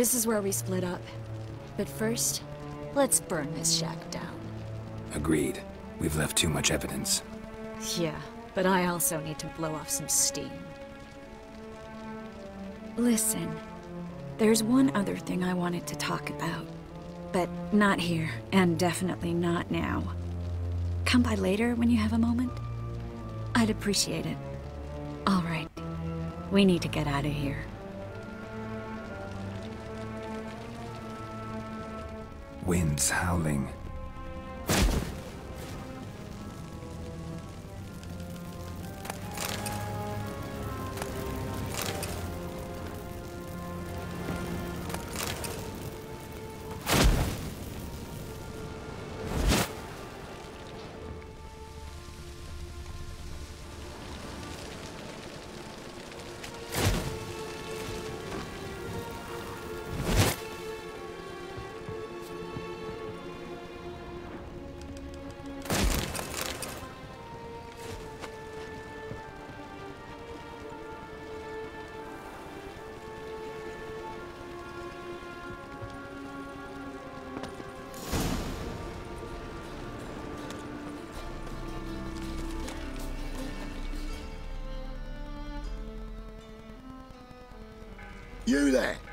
[SPEAKER 14] This is where we split up. But first, let's burn this shack down.
[SPEAKER 4] Agreed. We've left too much evidence.
[SPEAKER 14] Yeah, but I also need to blow off some steam. Listen, there's one other thing I wanted to talk about. But not here, and definitely not now. Come by later when you have a moment? I'd appreciate it. All right. We need to get out of here.
[SPEAKER 4] Winds howling.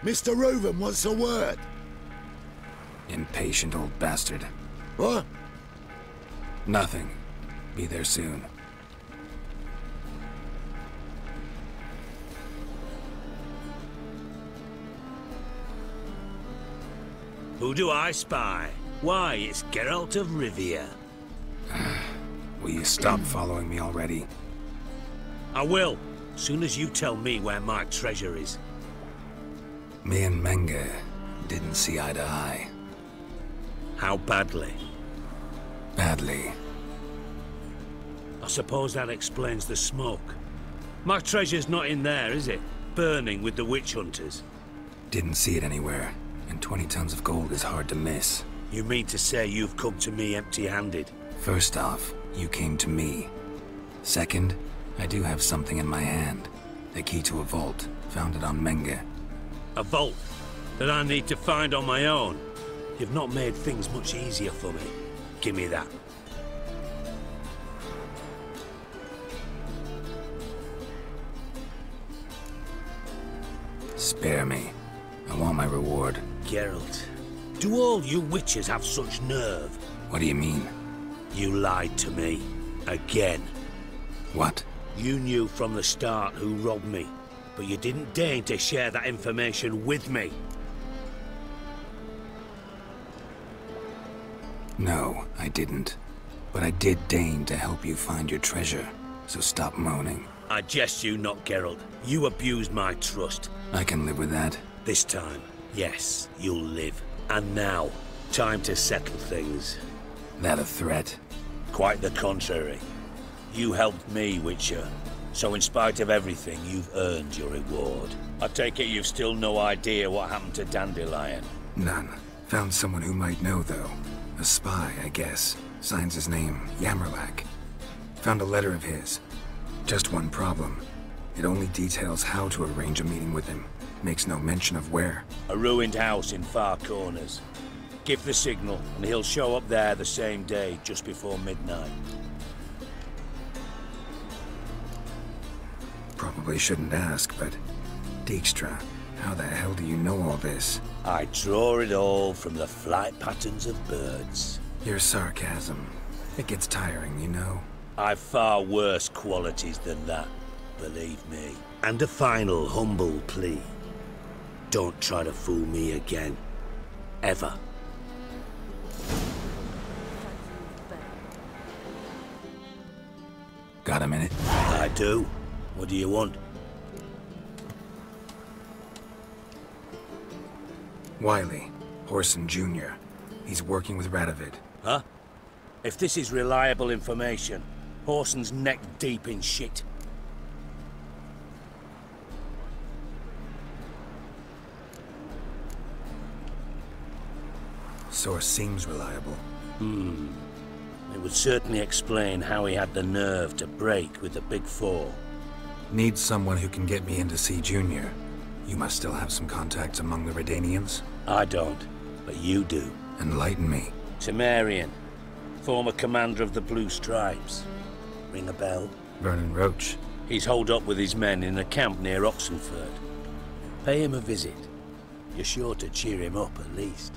[SPEAKER 8] Mr. Reuven wants a word.
[SPEAKER 4] Impatient old bastard.
[SPEAKER 8] What?
[SPEAKER 4] Nothing. Be there soon.
[SPEAKER 5] Who do I spy? Why, it's Geralt of Rivia. <sighs>
[SPEAKER 4] Will you stop following me already?
[SPEAKER 5] I will, soon as you tell me where my treasure is.
[SPEAKER 4] Me and Menge didn't see eye to eye.
[SPEAKER 5] How badly?
[SPEAKER 4] Badly.
[SPEAKER 5] I suppose that explains the smoke. My treasure's not in there, is it? Burning with the witch hunters.
[SPEAKER 4] Didn't see it anywhere, and 20 tons of gold is hard to miss.
[SPEAKER 5] You mean to say you've come to me empty-handed?
[SPEAKER 4] First off, you came to me. Second, I do have something in my hand. The key to a vault, found it on Menge.
[SPEAKER 5] A vault that I need to find on my own. You've not made things much easier for me. Give me that.
[SPEAKER 4] Spare me. I want my reward.
[SPEAKER 5] Geralt, do all you witches have such nerve?
[SPEAKER 4] What do you mean?
[SPEAKER 5] You lied to me. Again.
[SPEAKER 4] What?
[SPEAKER 5] You knew from the start who robbed me, but you didn't deign to share that information with me.
[SPEAKER 4] No, I didn't. But I did deign to help you find your treasure, so stop moaning.
[SPEAKER 5] I jest you not, Geralt. You abused my trust.
[SPEAKER 4] I can live with that.
[SPEAKER 5] This time, yes, you'll live. And now, time to settle things.
[SPEAKER 4] That a threat?
[SPEAKER 5] Quite the contrary. You helped me, Witcher. So in spite of everything, you've earned your reward. I take it you've still no idea what happened to Dandelion.
[SPEAKER 4] None. Found someone who might know, though. A spy, I guess. Signs his name, Yamerlak. Found a letter of his. Just one problem. It only details how to arrange a meeting with him. Makes no mention of where.
[SPEAKER 5] A ruined house in far corners. Give the signal, and he'll show up there the same day, just before midnight.
[SPEAKER 4] Probably shouldn't ask, but... Dijkstra, how the hell do you know all this?
[SPEAKER 5] I draw it all from the flight patterns of birds.
[SPEAKER 4] Your sarcasm. It gets tiring, you know.
[SPEAKER 5] I've far worse qualities than that, believe me. And a final humble plea. Don't try to fool me again. Ever.
[SPEAKER 4] Got a minute?
[SPEAKER 5] I do. What do you want?
[SPEAKER 4] Wiley, Whoreson Jr. He's working with Radovid.
[SPEAKER 5] Huh? If this is reliable information, Whoreson's neck deep in shit.
[SPEAKER 4] Source seems reliable.
[SPEAKER 5] Hmm. It would certainly explain how he had the nerve to break with the Big Four.
[SPEAKER 4] Need someone who can get me in to see Junior. You must still have some contacts among the Redanians?
[SPEAKER 5] I don't, but you do.
[SPEAKER 4] Enlighten me.
[SPEAKER 5] Temerian, former commander of the Blue Stripes. Ring a bell?
[SPEAKER 4] Vernon Roach.
[SPEAKER 5] He's holed up with his men in a camp near Oxenford. Pay him a visit. You're sure to cheer him up at least.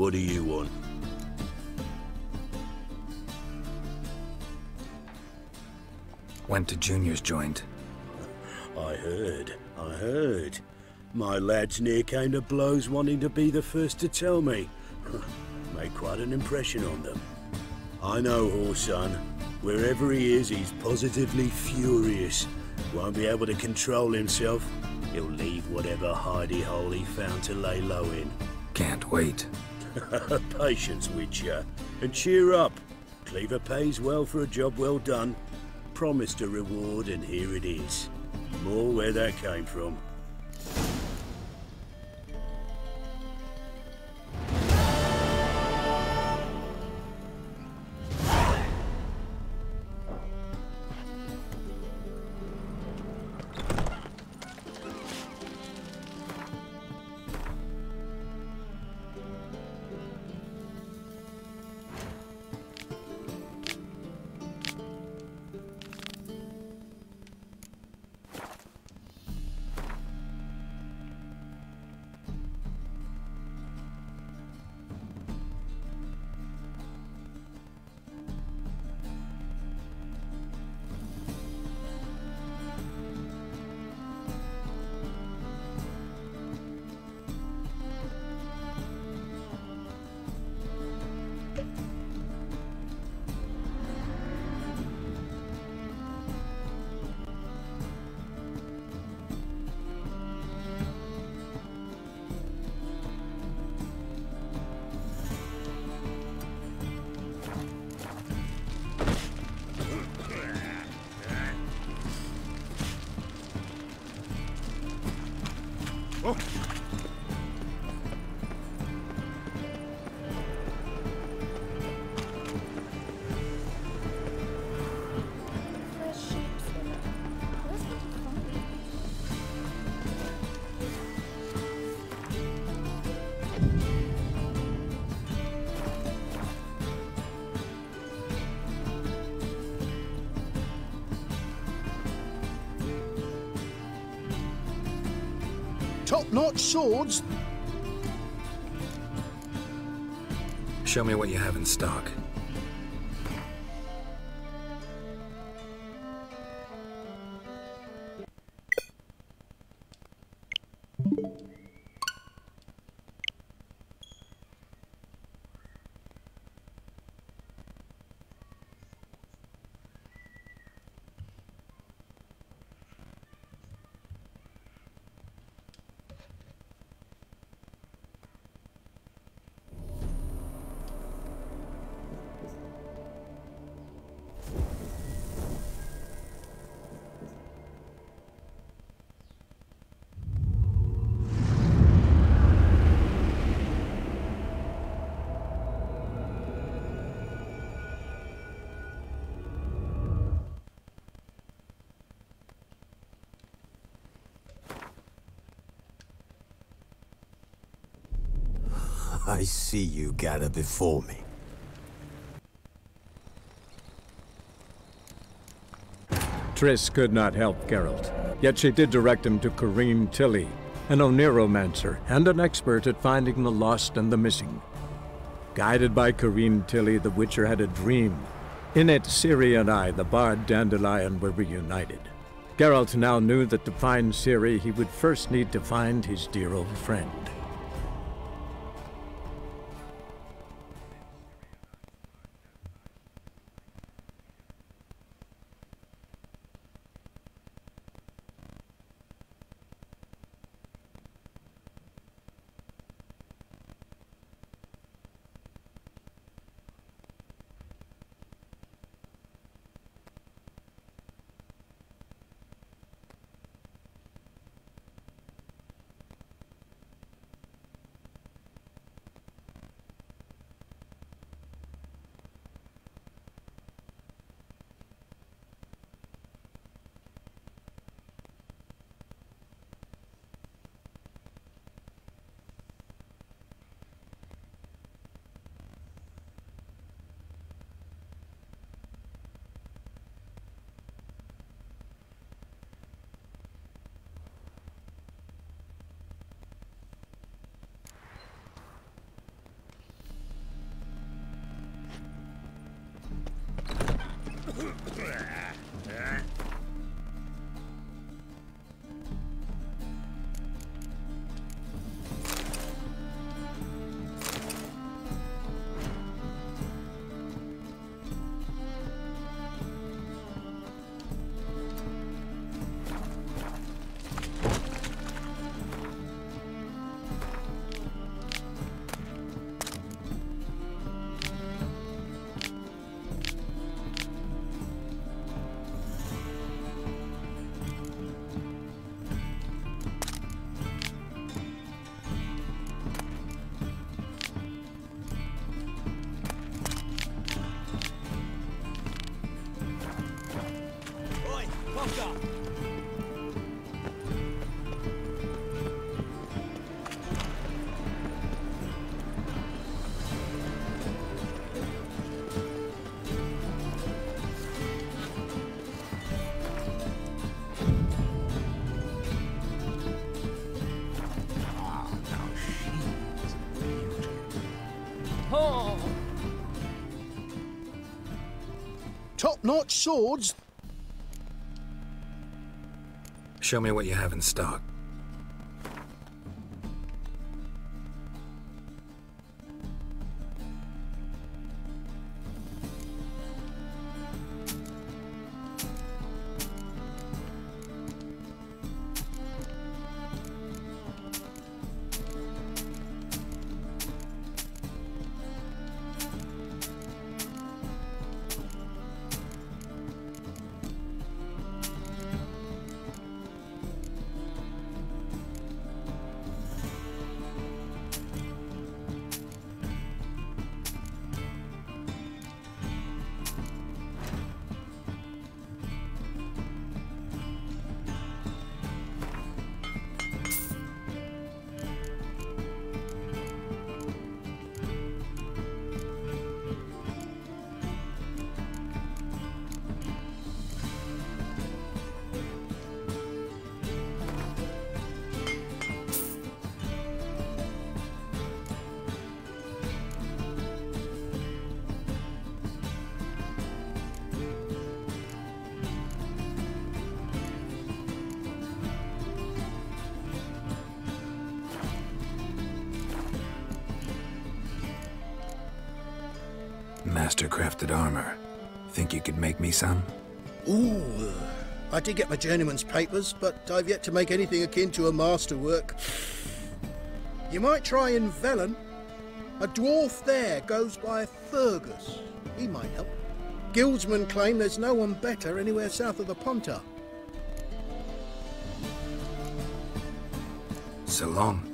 [SPEAKER 5] What do you want?
[SPEAKER 4] Went to Junior's joint.
[SPEAKER 5] I heard, I heard. My lads near came to blows wanting to be the first to tell me. <laughs> Made quite an impression on them. I know Whoreson. Wherever he is, he's positively furious. Won't be able to control himself. He'll leave whatever hidey hole he found to lay low in.
[SPEAKER 4] Can't wait. <laughs>
[SPEAKER 5] Patience with. And cheer up. Cleaver pays well for a job well done. Promised a reward, and here it is. More where that came from.
[SPEAKER 1] Swords.
[SPEAKER 4] Show me what you have in stock.
[SPEAKER 12] See you gather before me.
[SPEAKER 16] Triss could not help Geralt, yet she did direct him to Corinne Tilly, an Oniromancer and an expert at finding the lost and the missing. Guided by Corinne Tilly, the Witcher had a dream. In it, Ciri and I, the bard Dandelion, were reunited. Geralt now knew that to find Ciri, he would first need to find his dear old friend.
[SPEAKER 1] Top-notch swords?
[SPEAKER 4] Show me what you have in stock.
[SPEAKER 1] I did get my journeyman's papers, but I've yet to make anything akin to a masterwork. You might try in Velen. A dwarf there goes by Fergus. He might help. Guildsmen claim there's no one better anywhere south of the Pontar.
[SPEAKER 4] So long.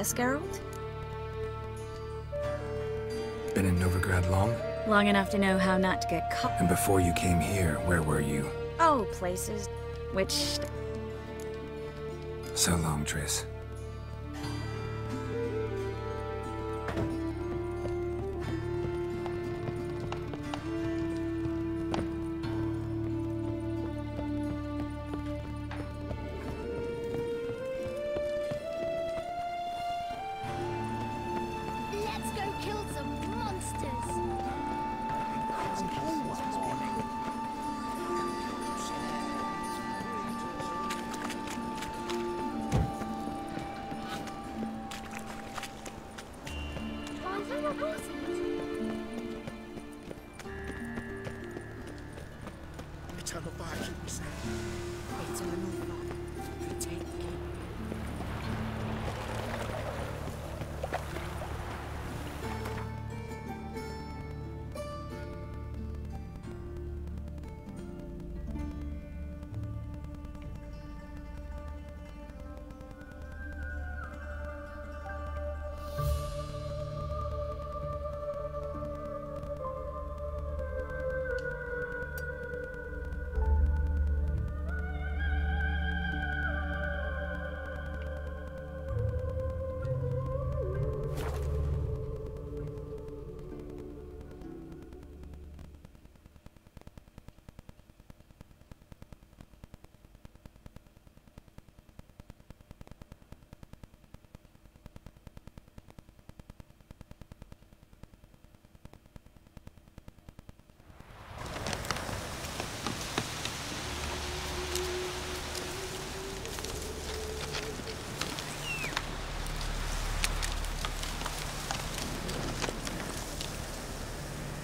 [SPEAKER 14] Yes, Geralt?
[SPEAKER 3] Been in Novigrad long?
[SPEAKER 14] Long enough to know how not to get caught.
[SPEAKER 3] And before you came here, where were you?
[SPEAKER 14] Oh, places. Which.
[SPEAKER 3] So long, Triss.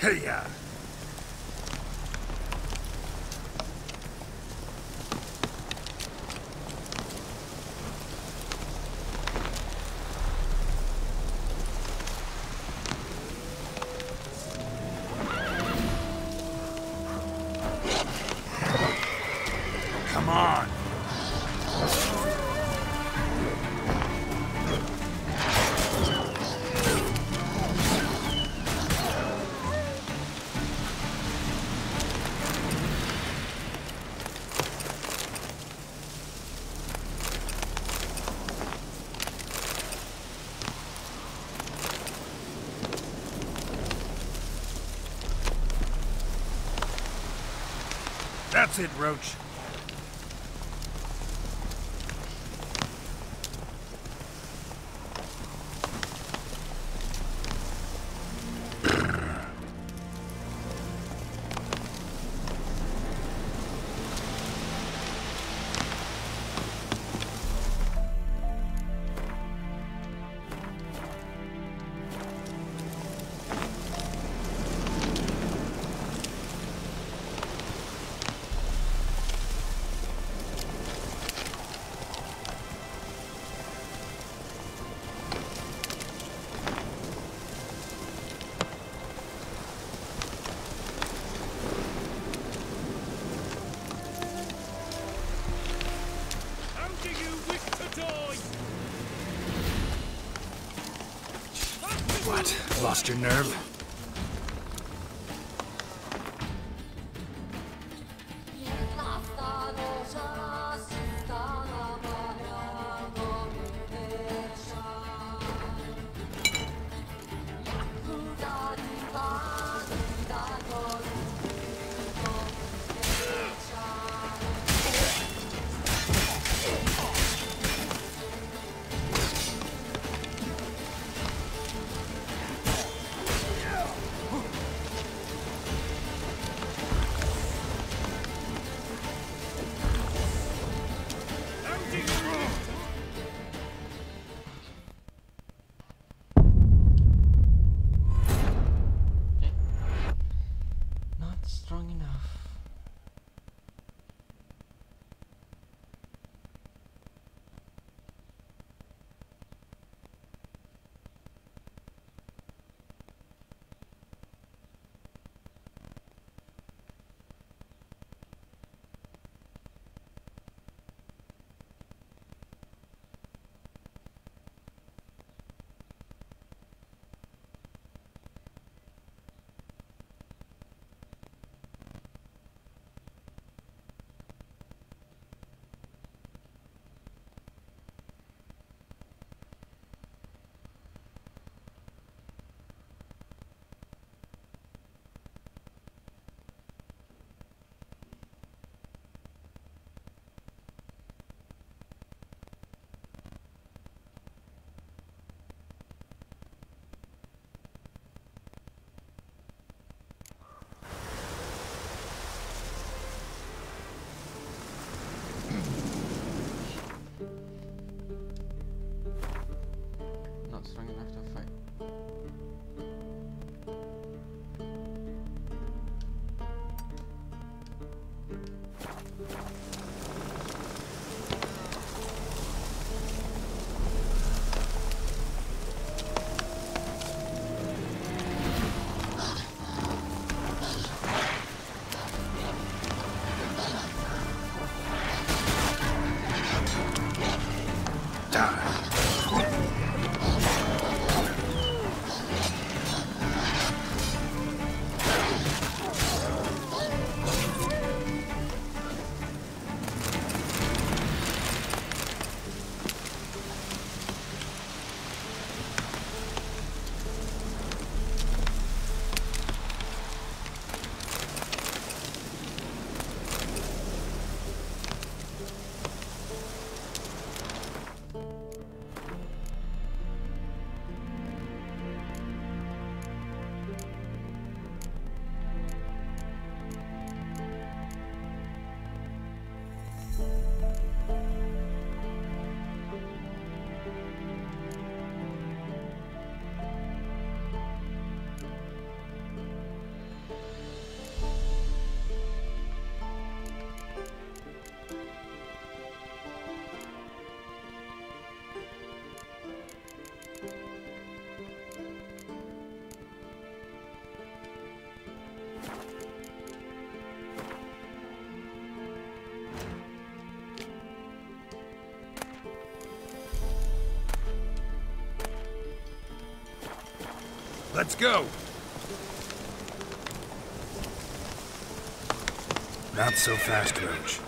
[SPEAKER 4] Hey, uh, It, Roach.
[SPEAKER 3] Your nerve?
[SPEAKER 17] Let's go!
[SPEAKER 4] Not so fast, Roach.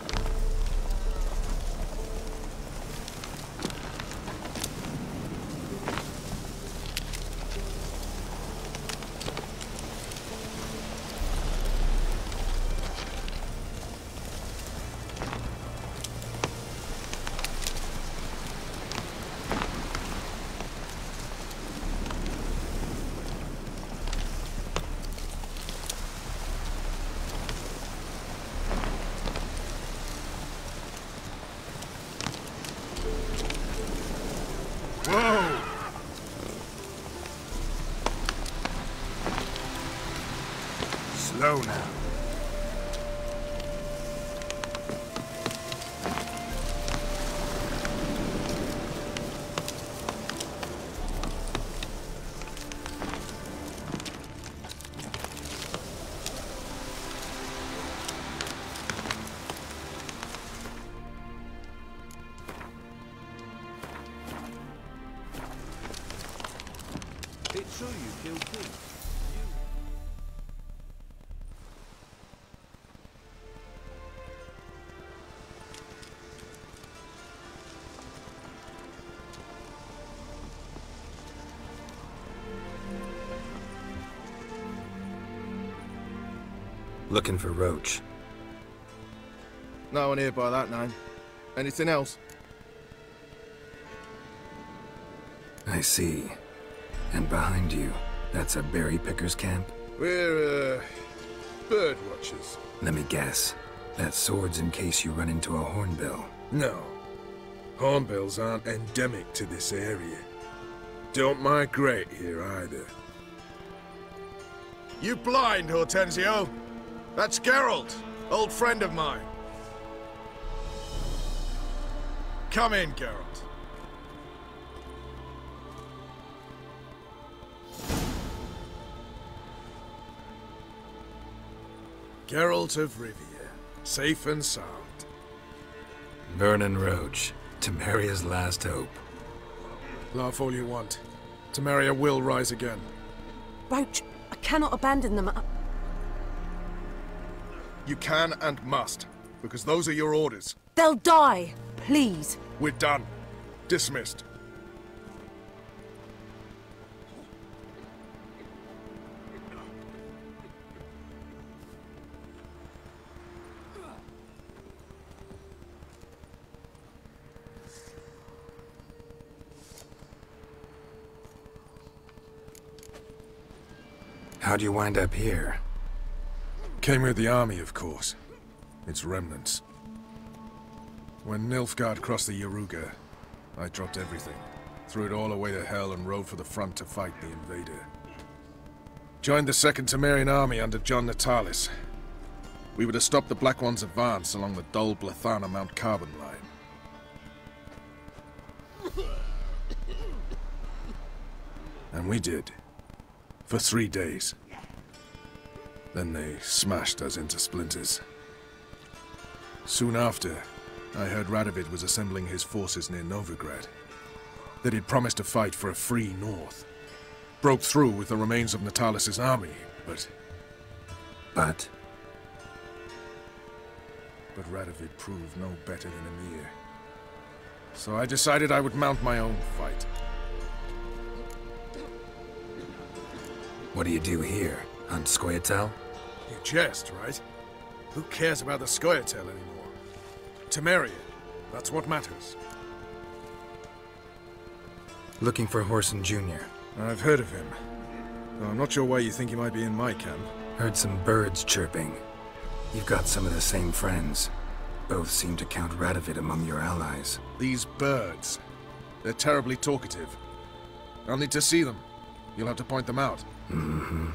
[SPEAKER 4] Slow Looking for Roche.
[SPEAKER 18] No one here by that name. Anything else?
[SPEAKER 4] I see. And behind you, that's a berry picker's camp?
[SPEAKER 18] We're, uh, bird watchers.
[SPEAKER 4] Let me guess. That sword's in case you run into a hornbill.
[SPEAKER 17] No. Hornbills aren't endemic to this area. Don't migrate here either.
[SPEAKER 18] You blind, Hortensio? That's Geralt, old friend of mine. Come in, Geralt.
[SPEAKER 17] Geralt of Rivia, safe and sound.
[SPEAKER 4] Vernon Roche, Temeria's last hope.
[SPEAKER 17] Laugh all you want. Temeria will rise again.
[SPEAKER 19] Roach, I cannot abandon them. I-
[SPEAKER 18] You can and must, because those are your orders.
[SPEAKER 19] They'll die. Please.
[SPEAKER 18] We're done. Dismissed.
[SPEAKER 4] How'd you wind up here?
[SPEAKER 17] Came with the army, of course. Its remnants. When Nilfgaard crossed the Yaruga, I dropped everything. threw it all away to hell and rode for the front to fight the invader. Joined the Second Temerian army under John Natalis. We were to stop the Black One's advance along the Dol Blathanna Mount Carbon line. And we did. For three days. Then they smashed us into splinters. Soon after, I heard Radovid was assembling his forces near Novigrad. That he'd promised to fight for a free North. Broke through with the remains of Natalis' army, but...
[SPEAKER 4] But?
[SPEAKER 17] But Radovid proved no better than a Emhyr. So I decided I would mount my own fight.
[SPEAKER 4] What do you do here? Hunt Scoia'tael?
[SPEAKER 17] You jest, right? Who cares about the Scoia'tael anymore? Temeria. That's what matters.
[SPEAKER 4] Looking for Whoreson Jr.
[SPEAKER 17] I've heard of him. Though I'm not sure why you think he might be in my camp.
[SPEAKER 4] Heard some birds chirping. You've got some of the same friends. Both seem to count Radovid among your allies.
[SPEAKER 17] These birds. They're terribly talkative. I'll need to see them. You'll have to point them out.
[SPEAKER 4] Mm-hmm.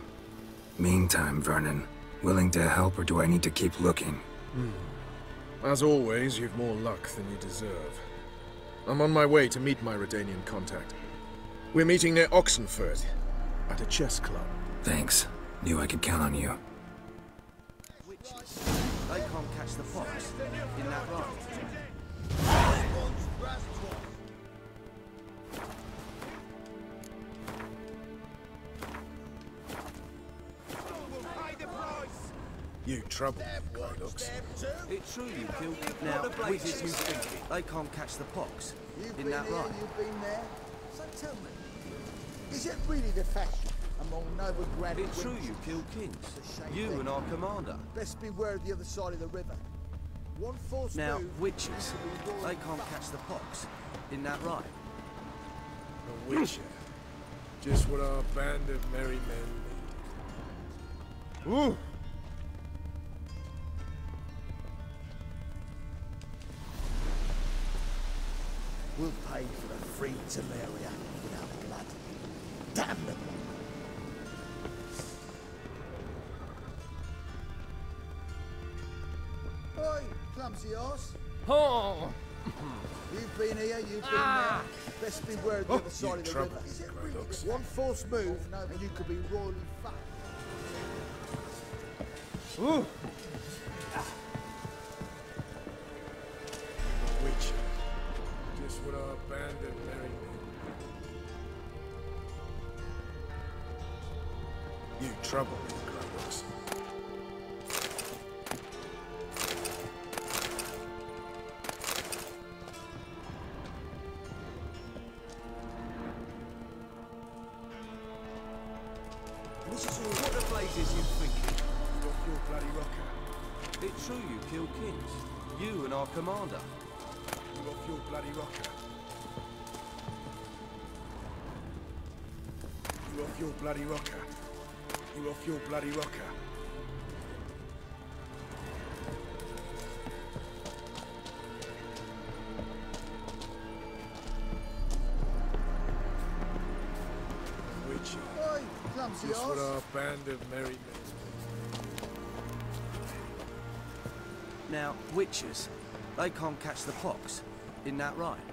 [SPEAKER 4] Meantime, Vernon, willing to help or do I need to keep looking?
[SPEAKER 17] Hmm. As always, you've more luck than you deserve. I'm on my way to meet my Redanian contact. We're meeting near Oxenfurt, at a chess club.
[SPEAKER 4] Thanks. Knew I could count on you.
[SPEAKER 9] They can't catch the fox. Isn't that right?
[SPEAKER 17] You trouble me, Grydox.
[SPEAKER 9] It's true you killed. Now, wizards you think they can't catch the pox. Isn't that right?
[SPEAKER 8] You've been there. So tell me, is it really the fashion among noble Novigrad?
[SPEAKER 9] It's true you kill kings. You and our commander.
[SPEAKER 8] Best beware of the other side of the river. One false
[SPEAKER 9] Now,
[SPEAKER 8] move.
[SPEAKER 9] witches, they can't catch the pox. Isn't that right?
[SPEAKER 17] A witcher. Just what our band of merry men need. Ooh!
[SPEAKER 8] We'll pay for the free Temeria without blood. Damn them! Oi, clumsy ass.
[SPEAKER 20] Oh! <laughs>
[SPEAKER 8] You've been here, you've been
[SPEAKER 20] Ah.
[SPEAKER 8] there. Best beware of the
[SPEAKER 17] Oh,
[SPEAKER 8] other side of the
[SPEAKER 17] trouble
[SPEAKER 8] river. Is it really
[SPEAKER 17] Dogs.
[SPEAKER 8] One false move, and you could be royally fucked.
[SPEAKER 17] Ooh! Bloody rocker. Witcher.
[SPEAKER 8] Oi, clumsy
[SPEAKER 17] Just what our band of merry men.
[SPEAKER 9] Now, witches, they can't catch the pox. Isn't that right?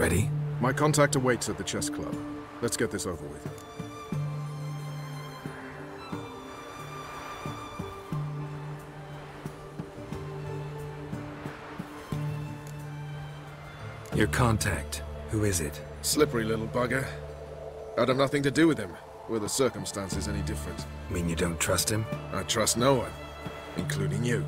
[SPEAKER 4] Ready?
[SPEAKER 17] My contact awaits at the chess club. Let's get this over with.
[SPEAKER 4] Your contact. Who is it?
[SPEAKER 17] Slippery little bugger. I'd have nothing to do with him, were the circumstances any different.
[SPEAKER 4] Mean you don't trust him?
[SPEAKER 17] I trust no one, including you.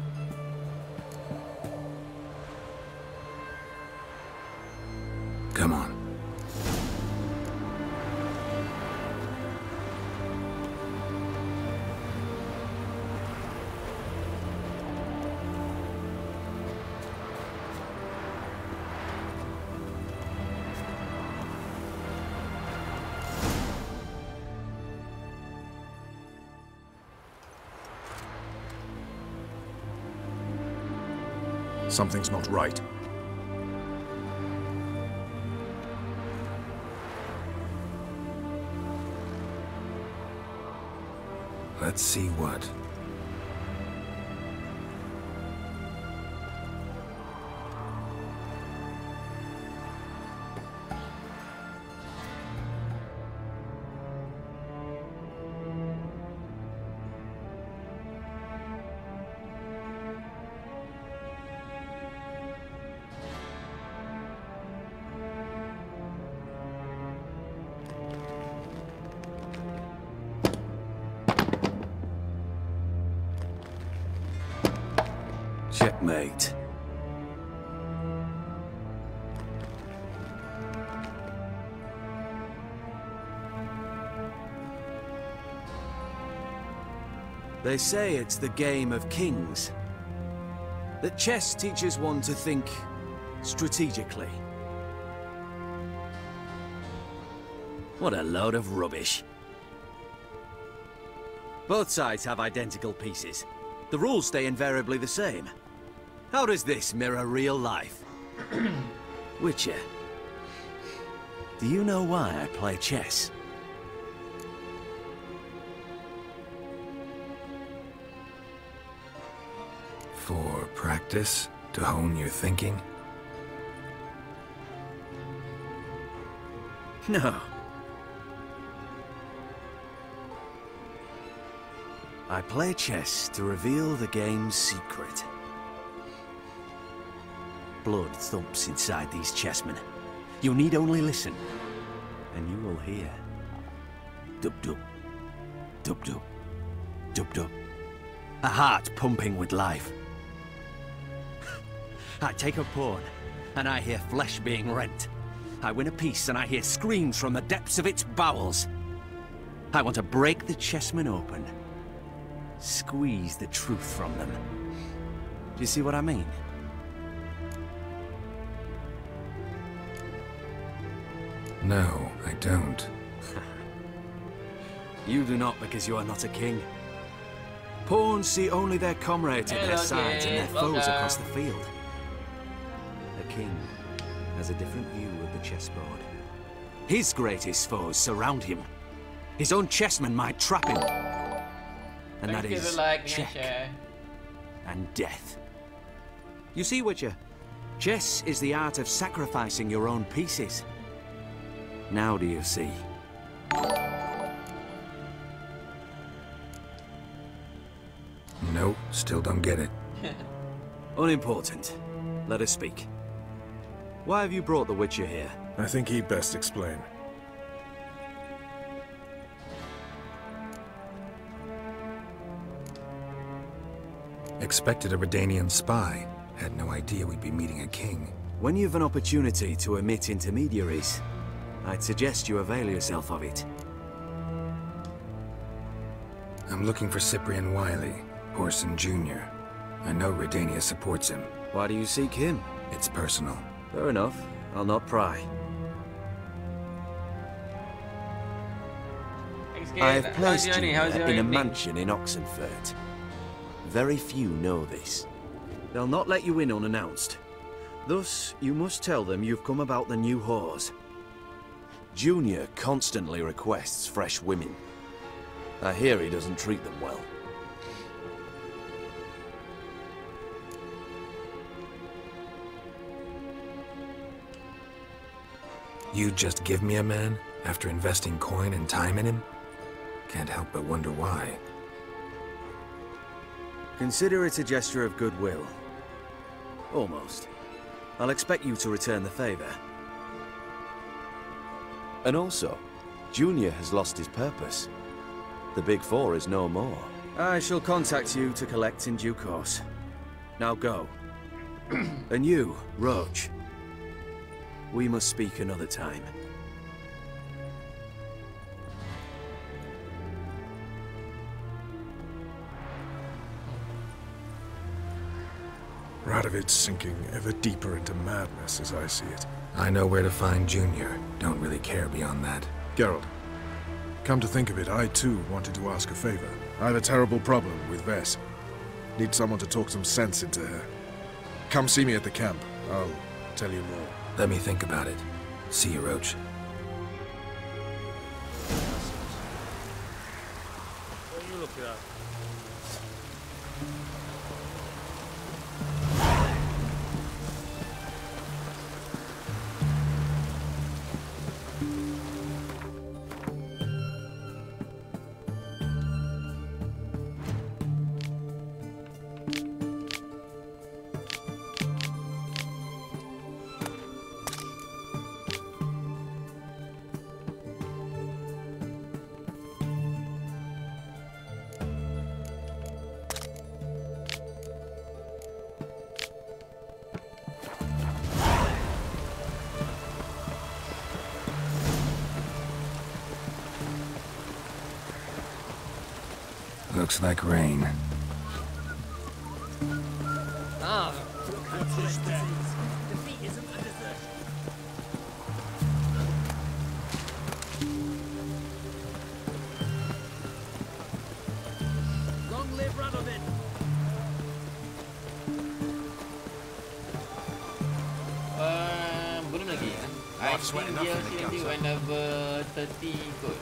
[SPEAKER 17] Something's not right.
[SPEAKER 4] Let's see what.
[SPEAKER 9] They say it's the game of kings. That chess teaches one to think strategically. What a load of rubbish. Both sides have identical pieces. The rules stay invariably the same. How does this mirror real life? <clears throat> Witcher, do you know why I play chess?
[SPEAKER 4] Practice? To hone your thinking?
[SPEAKER 9] No. I play chess to reveal the game's secret. Blood thumps inside these chessmen. You need only listen, and you will hear. Dub-dub. Dub-dub. Dub-dub. A heart pumping with life. I take a pawn, and I hear flesh being rent. I win a piece, and I hear screams from the depths of its bowels. I want to break the chessmen open. Squeeze the truth from them. Do you see what I mean?
[SPEAKER 4] No, I don't. <laughs>
[SPEAKER 9] You do not because you are not a king. Pawns see only their comrades at their sides and their foes across the field. A king has a different view of the chessboard. His greatest foes surround him. His own chessmen might trap him. And that
[SPEAKER 21] Thank you
[SPEAKER 9] is
[SPEAKER 21] for like,
[SPEAKER 9] check
[SPEAKER 21] share.
[SPEAKER 9] and death. You see, Witcher, chess is the art of sacrificing your own pieces. Now do you see?
[SPEAKER 4] Nope, still don't get it. <laughs>
[SPEAKER 9] Unimportant. Let us speak. Why have you brought the Witcher here?
[SPEAKER 17] I think he'd best explain.
[SPEAKER 4] Expected a Redanian spy. Had no idea we'd be meeting a king.
[SPEAKER 9] When you've an opportunity to omit intermediaries, I'd suggest you avail yourself of it.
[SPEAKER 4] I'm looking for Cyprian Wiley, Whoreson Jr. I know Redania supports him.
[SPEAKER 9] Why do you seek him?
[SPEAKER 4] It's personal.
[SPEAKER 9] Fair enough. I'll not pry. I have placed you? In a mansion in Oxenfurt. Very few know this. They'll not let you in unannounced. Thus, you must tell them you've come about the new whores. Junior constantly requests fresh women. I hear he doesn't treat them well.
[SPEAKER 4] You'd just give me a man after investing coin and time in him? Can't help but wonder why.
[SPEAKER 9] Consider it a gesture of goodwill. Almost. I'll expect you to return the favor. And also, Junior has lost his purpose. The Big Four is no more. I shall contact you to collect in due course. Now go. <clears throat> and you, Roche. We must speak another time.
[SPEAKER 17] Radovid's sinking ever deeper into madness as I see it.
[SPEAKER 4] I know where to find Junior. Don't really care beyond that.
[SPEAKER 17] Geralt, come to think of it, I too wanted to ask a favor. I have a terrible problem with Vess. Need someone to talk some sense into her. Come see me at the camp. I'll tell you more.
[SPEAKER 4] Let me think about it. See you,
[SPEAKER 6] Roche.
[SPEAKER 4] Looks like rain.
[SPEAKER 6] Ah, defeat isn't a desertion. Long live Radovid!
[SPEAKER 21] Uh, belum lagi ya. I think
[SPEAKER 6] enough
[SPEAKER 21] DLC
[SPEAKER 6] in the
[SPEAKER 21] nanti
[SPEAKER 6] guts.
[SPEAKER 21] whenever 30 kot.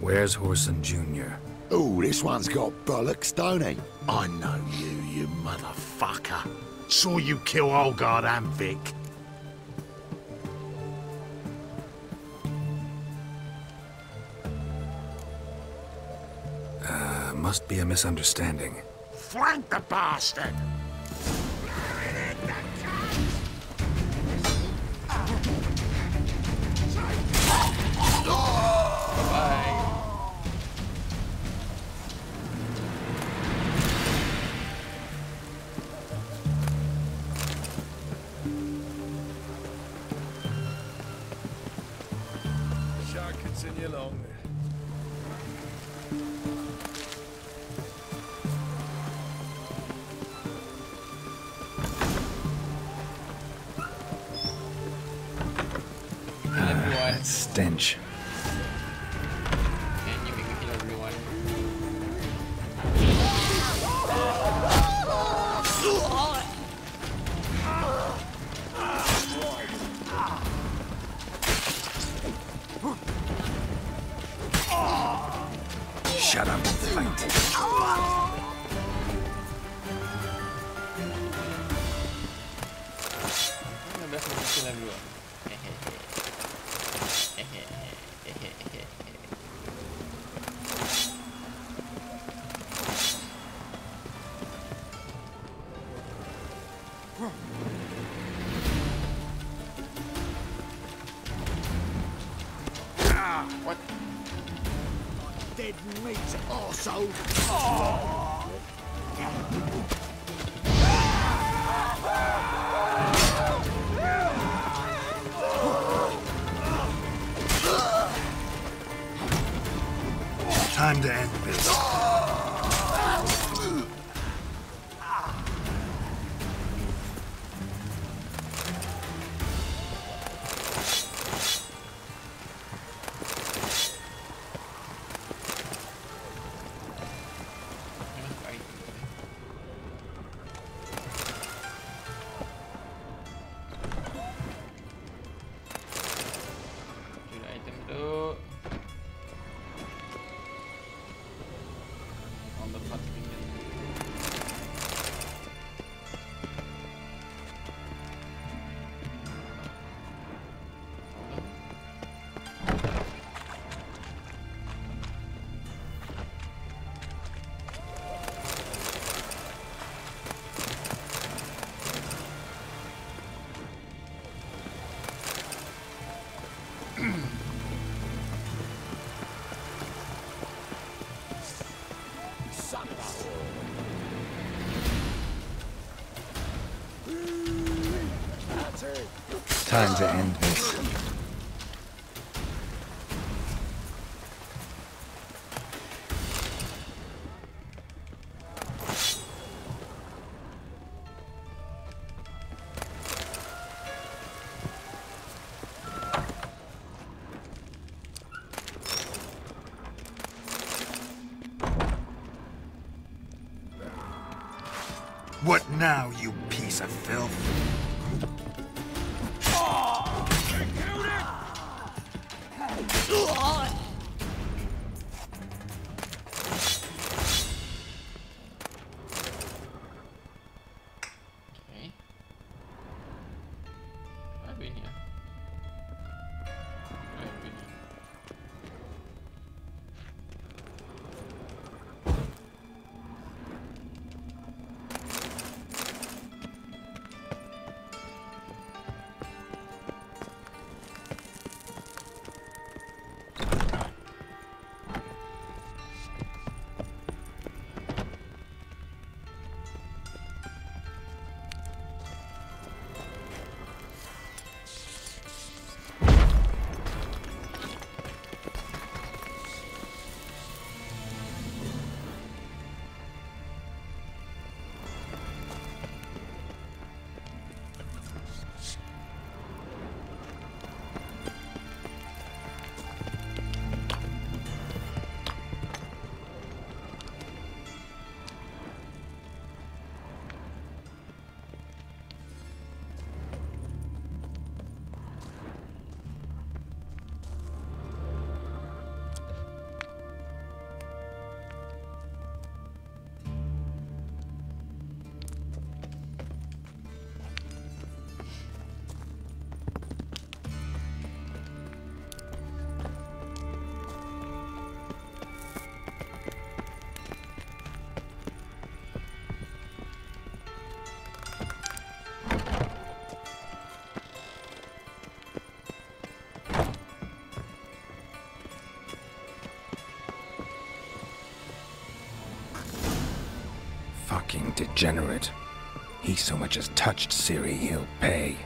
[SPEAKER 4] Where's Whoreson Jr.?
[SPEAKER 12] Oh, this one's got bollocks, don't he?
[SPEAKER 8] I know you, you motherfucker. Saw you kill Olgard and Vic.
[SPEAKER 4] Uh, must be a misunderstanding.
[SPEAKER 8] Flank the bastard!
[SPEAKER 4] Stench.
[SPEAKER 8] Time to end
[SPEAKER 4] To degenerate. He so much as touched Ciri, he'll pay.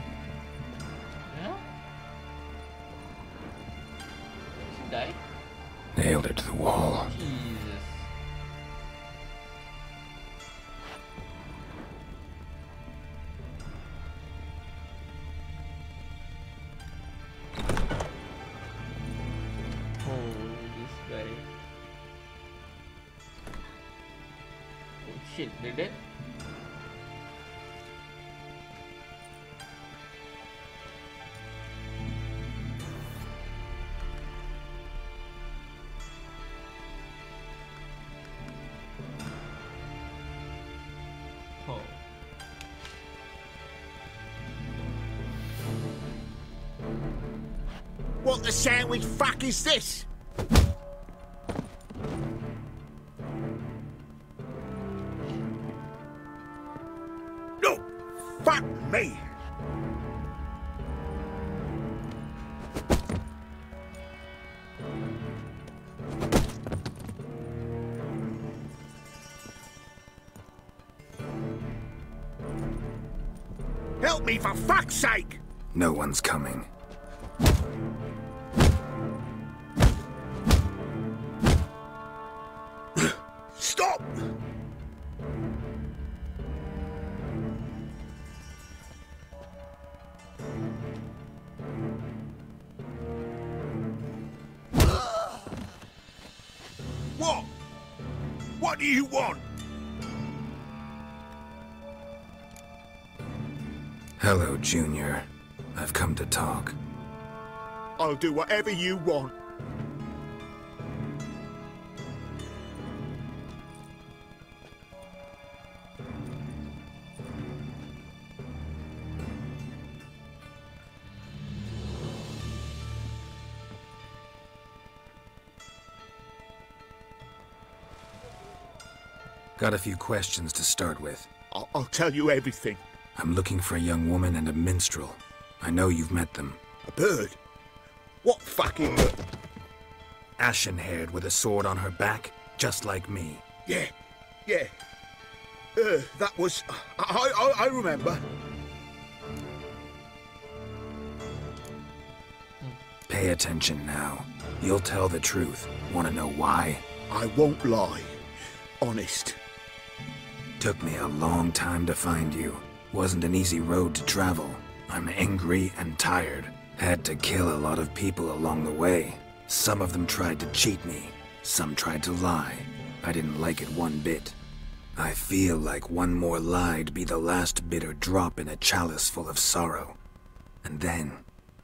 [SPEAKER 8] What the sandwich fuck is this? No! Fuck me! Help me for fuck's sake!
[SPEAKER 4] No one's coming.
[SPEAKER 8] I'll do whatever you want.
[SPEAKER 4] Got a few questions to start with.
[SPEAKER 8] I'll, I'll, tell you everything.
[SPEAKER 4] I'm looking for a young woman and a minstrel. I know you've met them.
[SPEAKER 8] A bird? What fucking?
[SPEAKER 4] Ashen haired with a sword on her back, just like me.
[SPEAKER 8] Yeah, yeah. Uh, that was. I, I, I remember.
[SPEAKER 4] Pay attention now. You'll tell the truth. Want to know why?
[SPEAKER 8] I won't lie. Honest.
[SPEAKER 4] Took me a long time to find you. Wasn't an easy road to travel. I'm angry and tired. Had to kill a lot of people along the way. Some of them tried to cheat me. Some tried to lie. I didn't like it one bit. I feel like one more lie'd be the last bitter drop in a chalice full of sorrow. And then,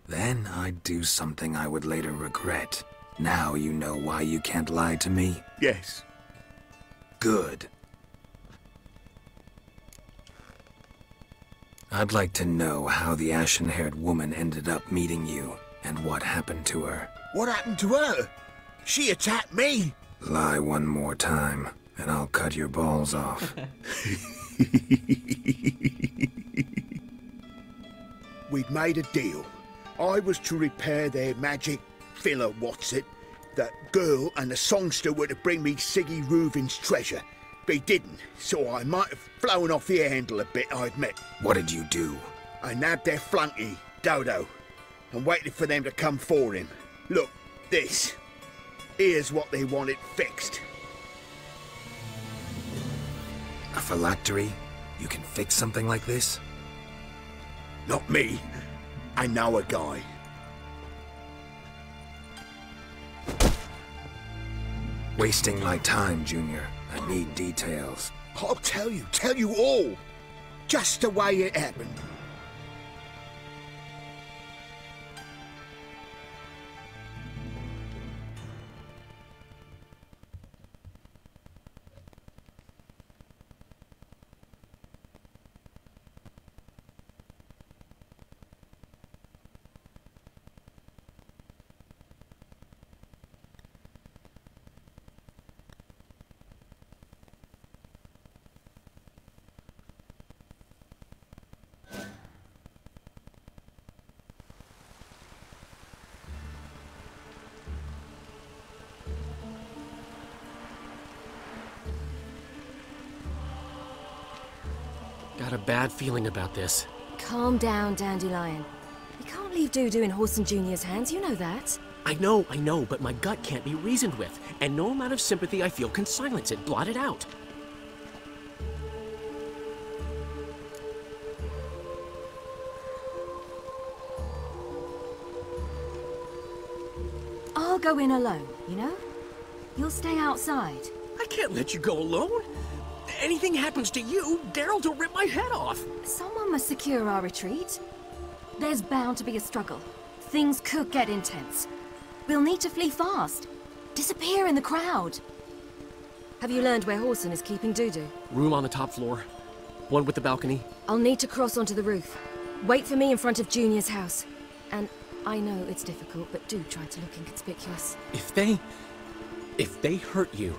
[SPEAKER 4] then I'd do something I would later regret. Now you know why you can't lie to me?
[SPEAKER 8] Yes.
[SPEAKER 4] Good. I'd like to know how the ashen-haired woman ended up meeting you, and what happened to her.
[SPEAKER 8] What happened to her? She attacked me.
[SPEAKER 4] Lie one more time, and I'll cut your balls off. <laughs>
[SPEAKER 8] We'd made a deal. I was to repair their magic filler, what's it? That girl and the songster were to bring me Sigi Reuven's treasure. They didn't, so I might have flown off the handle a bit, I admit.
[SPEAKER 4] What did you do?
[SPEAKER 8] I nabbed their flunky, Dudu, and waited for them to come for him. Look, this. Here's what they wanted fixed.
[SPEAKER 4] A phylactery? You can fix something like this?
[SPEAKER 8] Not me. I know a guy.
[SPEAKER 4] Wasting my time, Junior. I need details.
[SPEAKER 8] I'll tell you, tell you all. Just the way it happened.
[SPEAKER 20] Bad feeling about this.
[SPEAKER 19] Calm down, Dandelion. We can't leave Dudu in Whoreson Jr.'s hands, you know that.
[SPEAKER 20] I know, I know, but my gut can't be reasoned with, and no amount of sympathy I feel can silence it, blot it out.
[SPEAKER 19] I'll go in alone, you know? You'll stay outside.
[SPEAKER 20] I can't let you go alone. Anything happens to you, Geralt will rip my head off.
[SPEAKER 19] Someone must secure our retreat. There's bound to be a struggle. Things could get intense. We'll need to flee fast. Disappear in the crowd. Have you learned where Whoreson is keeping Dudu?
[SPEAKER 20] Room on the top floor. One with the balcony.
[SPEAKER 19] I'll need to cross onto the roof. Wait for me in front of Junior's house. And I know it's difficult, but do try to look inconspicuous.
[SPEAKER 20] If they... If they hurt you,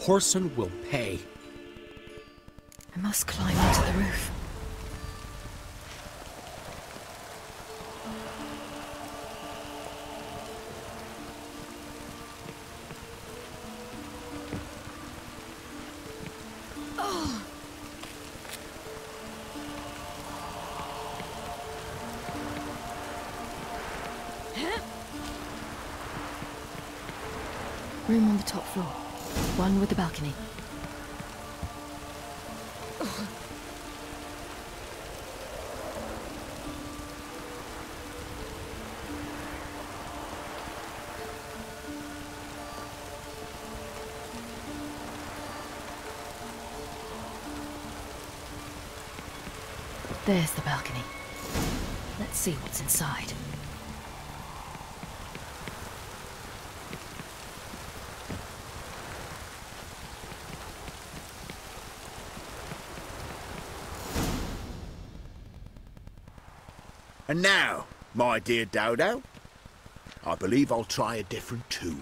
[SPEAKER 20] Whoreson will pay.
[SPEAKER 19] I must climb onto the roof. Room on the top floor. One with the balcony. There's the balcony. Let's see what's inside.
[SPEAKER 8] And now, my dear Dudu, I believe I'll try a different tool.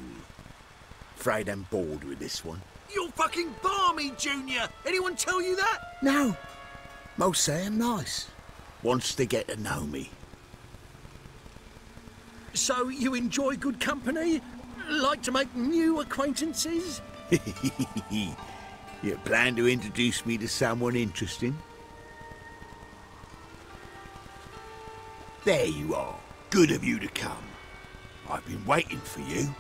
[SPEAKER 8] Afraid I'm bored with this one.
[SPEAKER 20] You're
[SPEAKER 5] fucking balmy, Junior! Anyone tell you that?
[SPEAKER 8] No. Most say I'm nice. Wants to get to know me.
[SPEAKER 5] So you enjoy good company? Like to make new acquaintances? <laughs>
[SPEAKER 8] you plan to introduce me to someone interesting? There you are. Good of you to come. I've been waiting for you.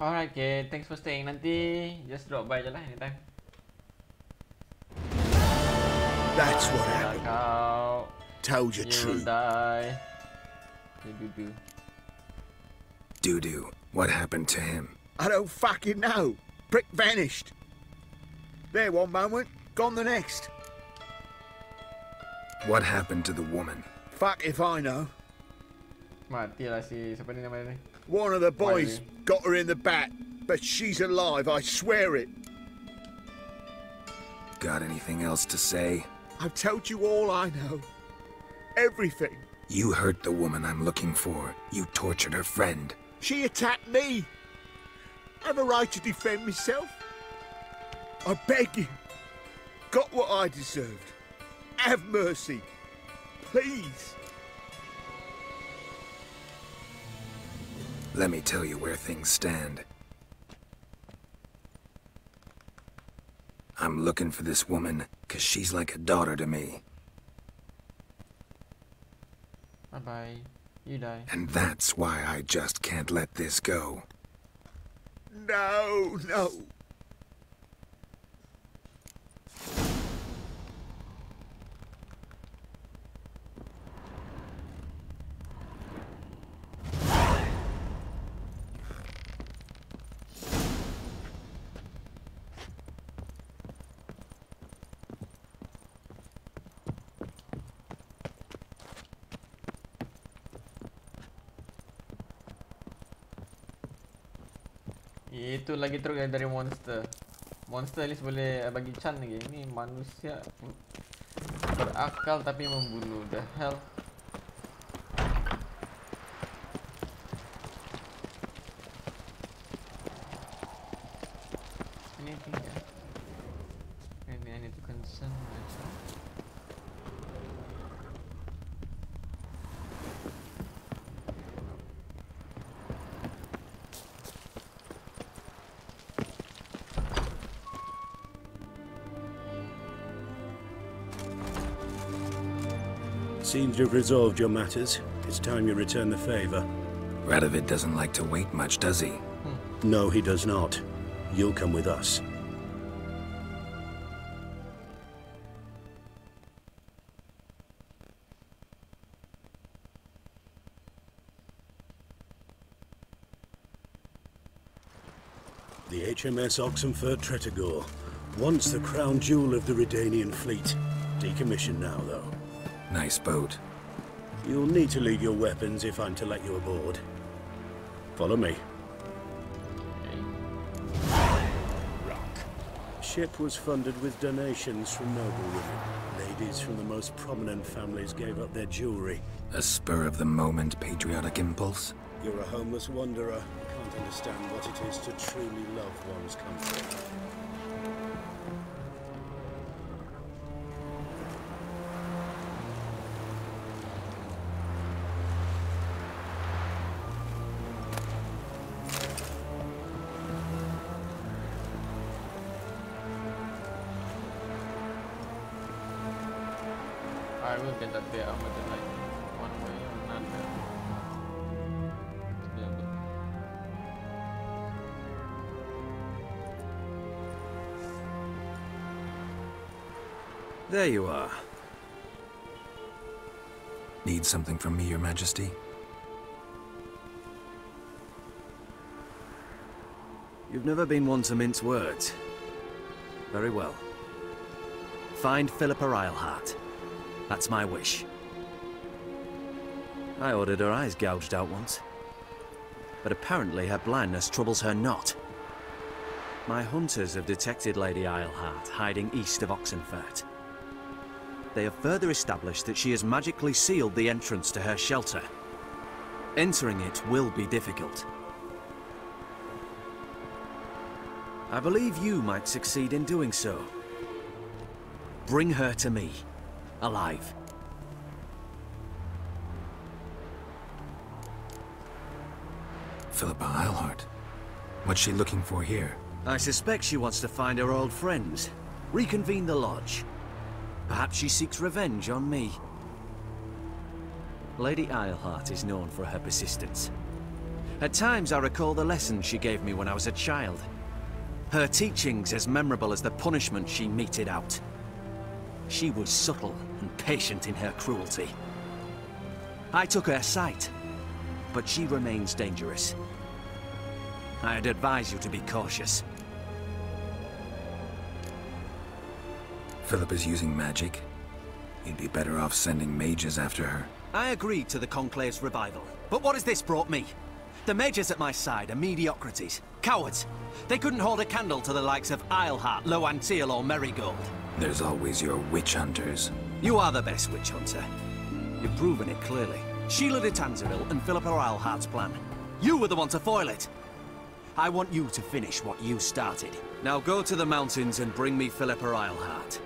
[SPEAKER 21] Alright, okay. Thanks for staying. Nanti just drop by je lah anytime.
[SPEAKER 8] That's what happened.
[SPEAKER 21] Kau.
[SPEAKER 8] Told you
[SPEAKER 21] You
[SPEAKER 8] true.
[SPEAKER 21] will die. You do do.
[SPEAKER 4] Dudu, what happened to him?
[SPEAKER 8] I don't fucking know. Prick vanished. There one moment, gone the next.
[SPEAKER 4] What happened to the woman?
[SPEAKER 8] Fuck if I know.
[SPEAKER 21] Mati lah si siapa ni nama ni?
[SPEAKER 8] One of the boys got her in the back, but she's alive, I swear it.
[SPEAKER 4] Got anything else to say?
[SPEAKER 8] I've told you all I know. Everything.
[SPEAKER 4] You hurt the woman I'm looking for. You tortured her friend.
[SPEAKER 8] She attacked me. I Have a right to defend myself. I beg you. Got what I deserved. Have mercy. Please.
[SPEAKER 4] Let me tell you where things stand. I'm looking for this woman, cause she's like a daughter to me.
[SPEAKER 21] Bye bye. You die.
[SPEAKER 4] And that's why I just can't let this go.
[SPEAKER 8] No, no.
[SPEAKER 21] Itu lagi teruk dari monster. Monster least boleh bagi chan lagi. Ini manusia berakal tapi membunuh. The hell?
[SPEAKER 5] Seems you've resolved your matters. It's time you return the favor.
[SPEAKER 4] Radovid doesn't like to wait much, does he?
[SPEAKER 5] No, he does not. You'll come with us. The HMS Oxenford Tretogor, once the crown jewel of the Redanian fleet. Decommissioned now, though.
[SPEAKER 4] Nice boat.
[SPEAKER 5] You'll need to leave your weapons if I'm to let you aboard. Follow me. Ship was funded with donations from noblewomen. Ladies from the most prominent families gave up their jewelry.
[SPEAKER 4] A spur-of-the-moment patriotic impulse?
[SPEAKER 5] You're a homeless wanderer. Can't understand what it is to truly love one's country.
[SPEAKER 9] There you are.
[SPEAKER 4] Need something from me, Your Majesty?
[SPEAKER 9] You've never been one to mince words. Very well. Find Philippa Eilhart. That's my wish. I ordered her eyes gouged out once. But apparently her blindness troubles her not. My hunters have detected Lady Eilhart hiding east of Oxenfurt. They have further established that she has magically sealed the entrance to her shelter. Entering it will be difficult. I believe you might succeed in doing so. Bring her to me, alive.
[SPEAKER 4] Philippa Eilhart. What's she looking for here?
[SPEAKER 9] I suspect she wants to find her old friends, reconvene the lodge. Perhaps she seeks revenge on me. Lady Eilhart is known for her persistence. At times I recall the lessons she gave me when I was a child. Her teachings as memorable as the punishment she meted out. She was subtle and patient in her cruelty. I took her sight, but she remains dangerous. I'd advise you to be cautious.
[SPEAKER 4] Philippa's using magic. You'd be better off sending mages after her.
[SPEAKER 9] I agreed to the Conclave's revival, but what has this brought me? The mages at my side are mediocrities, cowards. They couldn't hold a candle to the likes of Eilhart, Laux-Antille, or Merigold.
[SPEAKER 4] There's always your witch hunters.
[SPEAKER 9] You are the best witch hunter. You've proven it clearly. Sheala de Tancarville and Philippa Eilhart's plan. You were the one to foil it. I want you to finish what you started. Now go to the mountains and bring me Philippa Eilhart.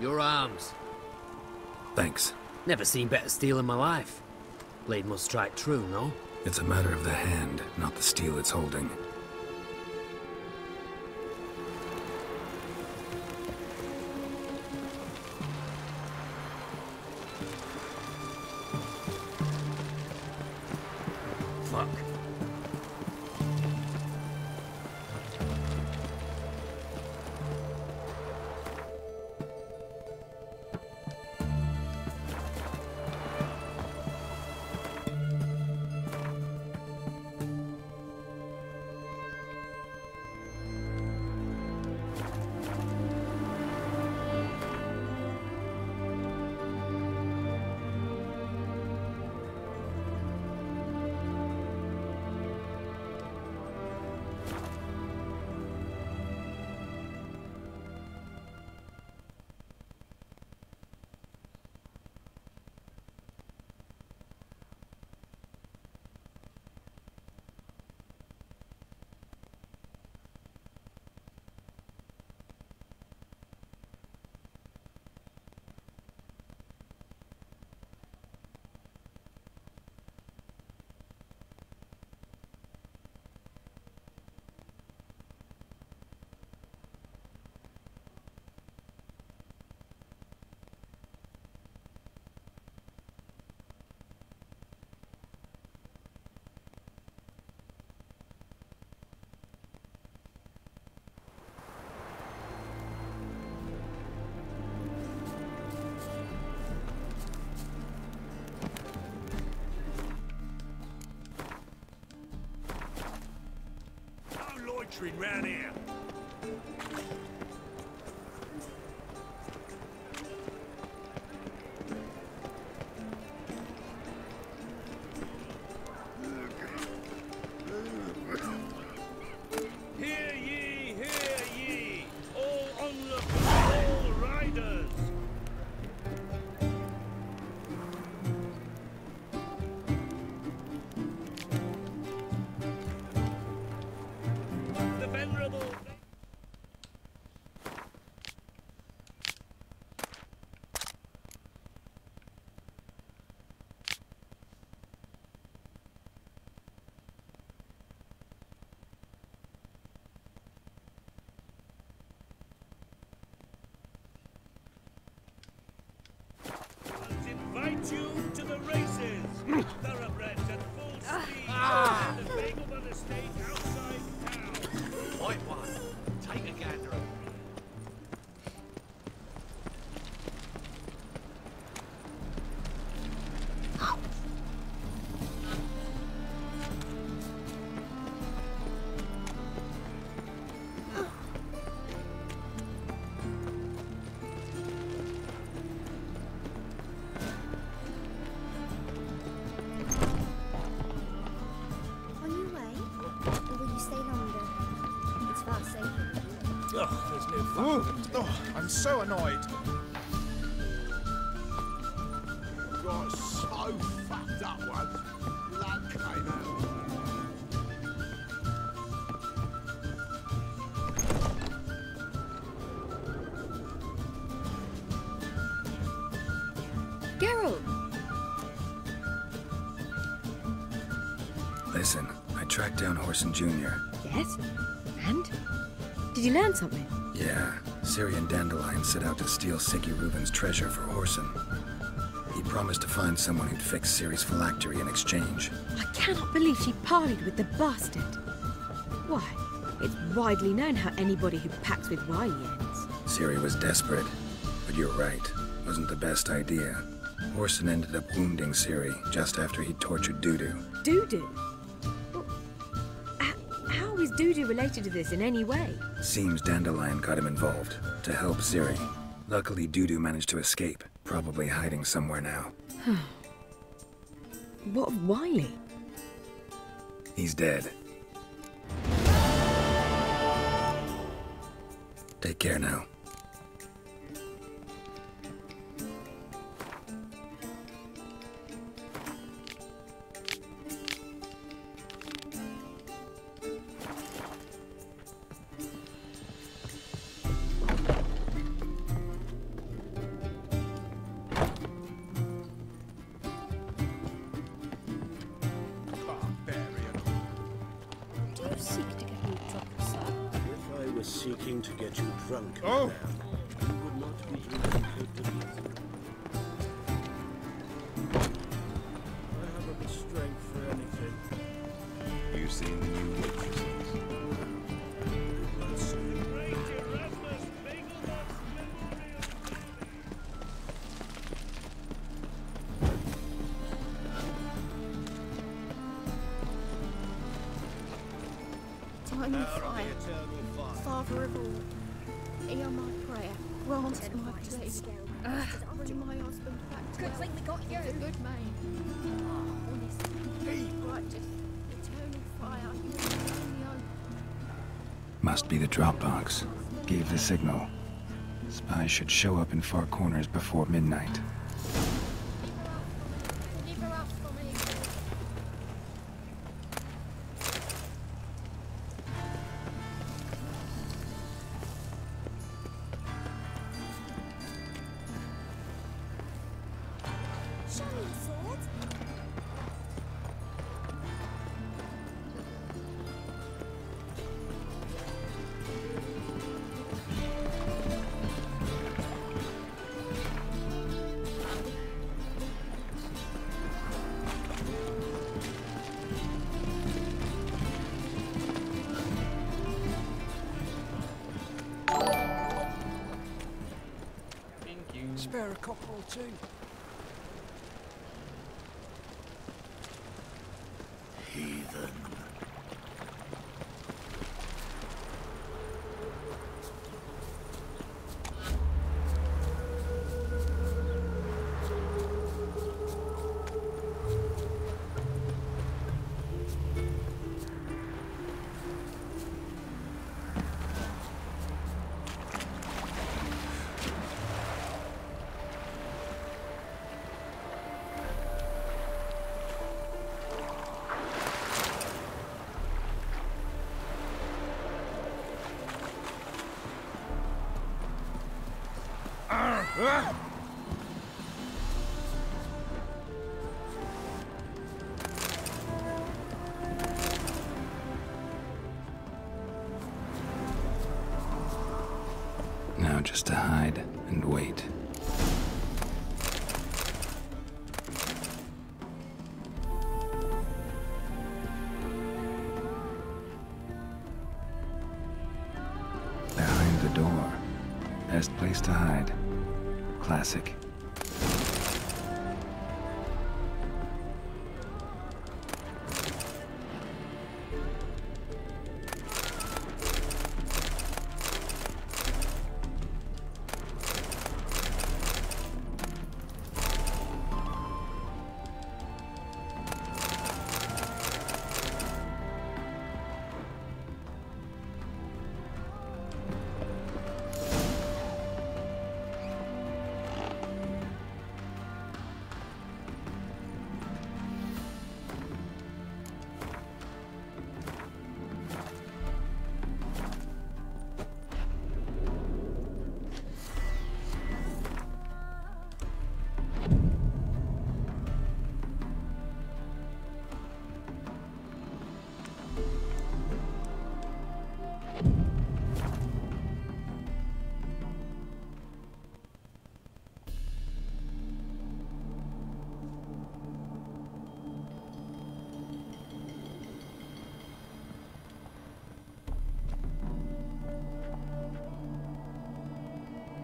[SPEAKER 22] Your arms.
[SPEAKER 4] Thanks.
[SPEAKER 22] Never seen better steel in my life. Blade must strike true, no?
[SPEAKER 4] It's a matter of the hand, not the steel it's holding.
[SPEAKER 23] Invite you to the races. Thoroughbreds
[SPEAKER 18] so annoyed.
[SPEAKER 8] Got so fucked up once. Blood came out.
[SPEAKER 19] Geralt!
[SPEAKER 4] Listen, I tracked down Whoreson Jr.
[SPEAKER 19] Yes? And? Did you learn something?
[SPEAKER 4] Syrian Dandelion set out to steal Sigi Reuven's treasure for Whoreson. He promised to find someone who'd fix Ciri's phylactery in exchange.
[SPEAKER 19] I cannot believe she parleyed with the bastard. Why, it's widely known how anybody who packs with wily ends.
[SPEAKER 4] Ciri was desperate, but you're right. Wasn't the best idea. Whoreson ended up wounding Ciri just after he tortured Dudu.
[SPEAKER 19] Dudu? Well, How is Dudu related to this in any way?
[SPEAKER 4] Seems Dandelion got him involved to help Ciri. Luckily, Dudu managed to escape, probably hiding somewhere now. <sighs>
[SPEAKER 19] what of Wiley?
[SPEAKER 4] He's dead. Take care now.
[SPEAKER 3] Father of all, hear my prayer, grant my plea. Uh, bring my husband back to
[SPEAKER 19] Good thing we got
[SPEAKER 3] He's a good man. Honest, righteous, eternal fire, you only hope.
[SPEAKER 4] Must be the Dropbox. Gave the signal. Spies should show up in far corners before midnight.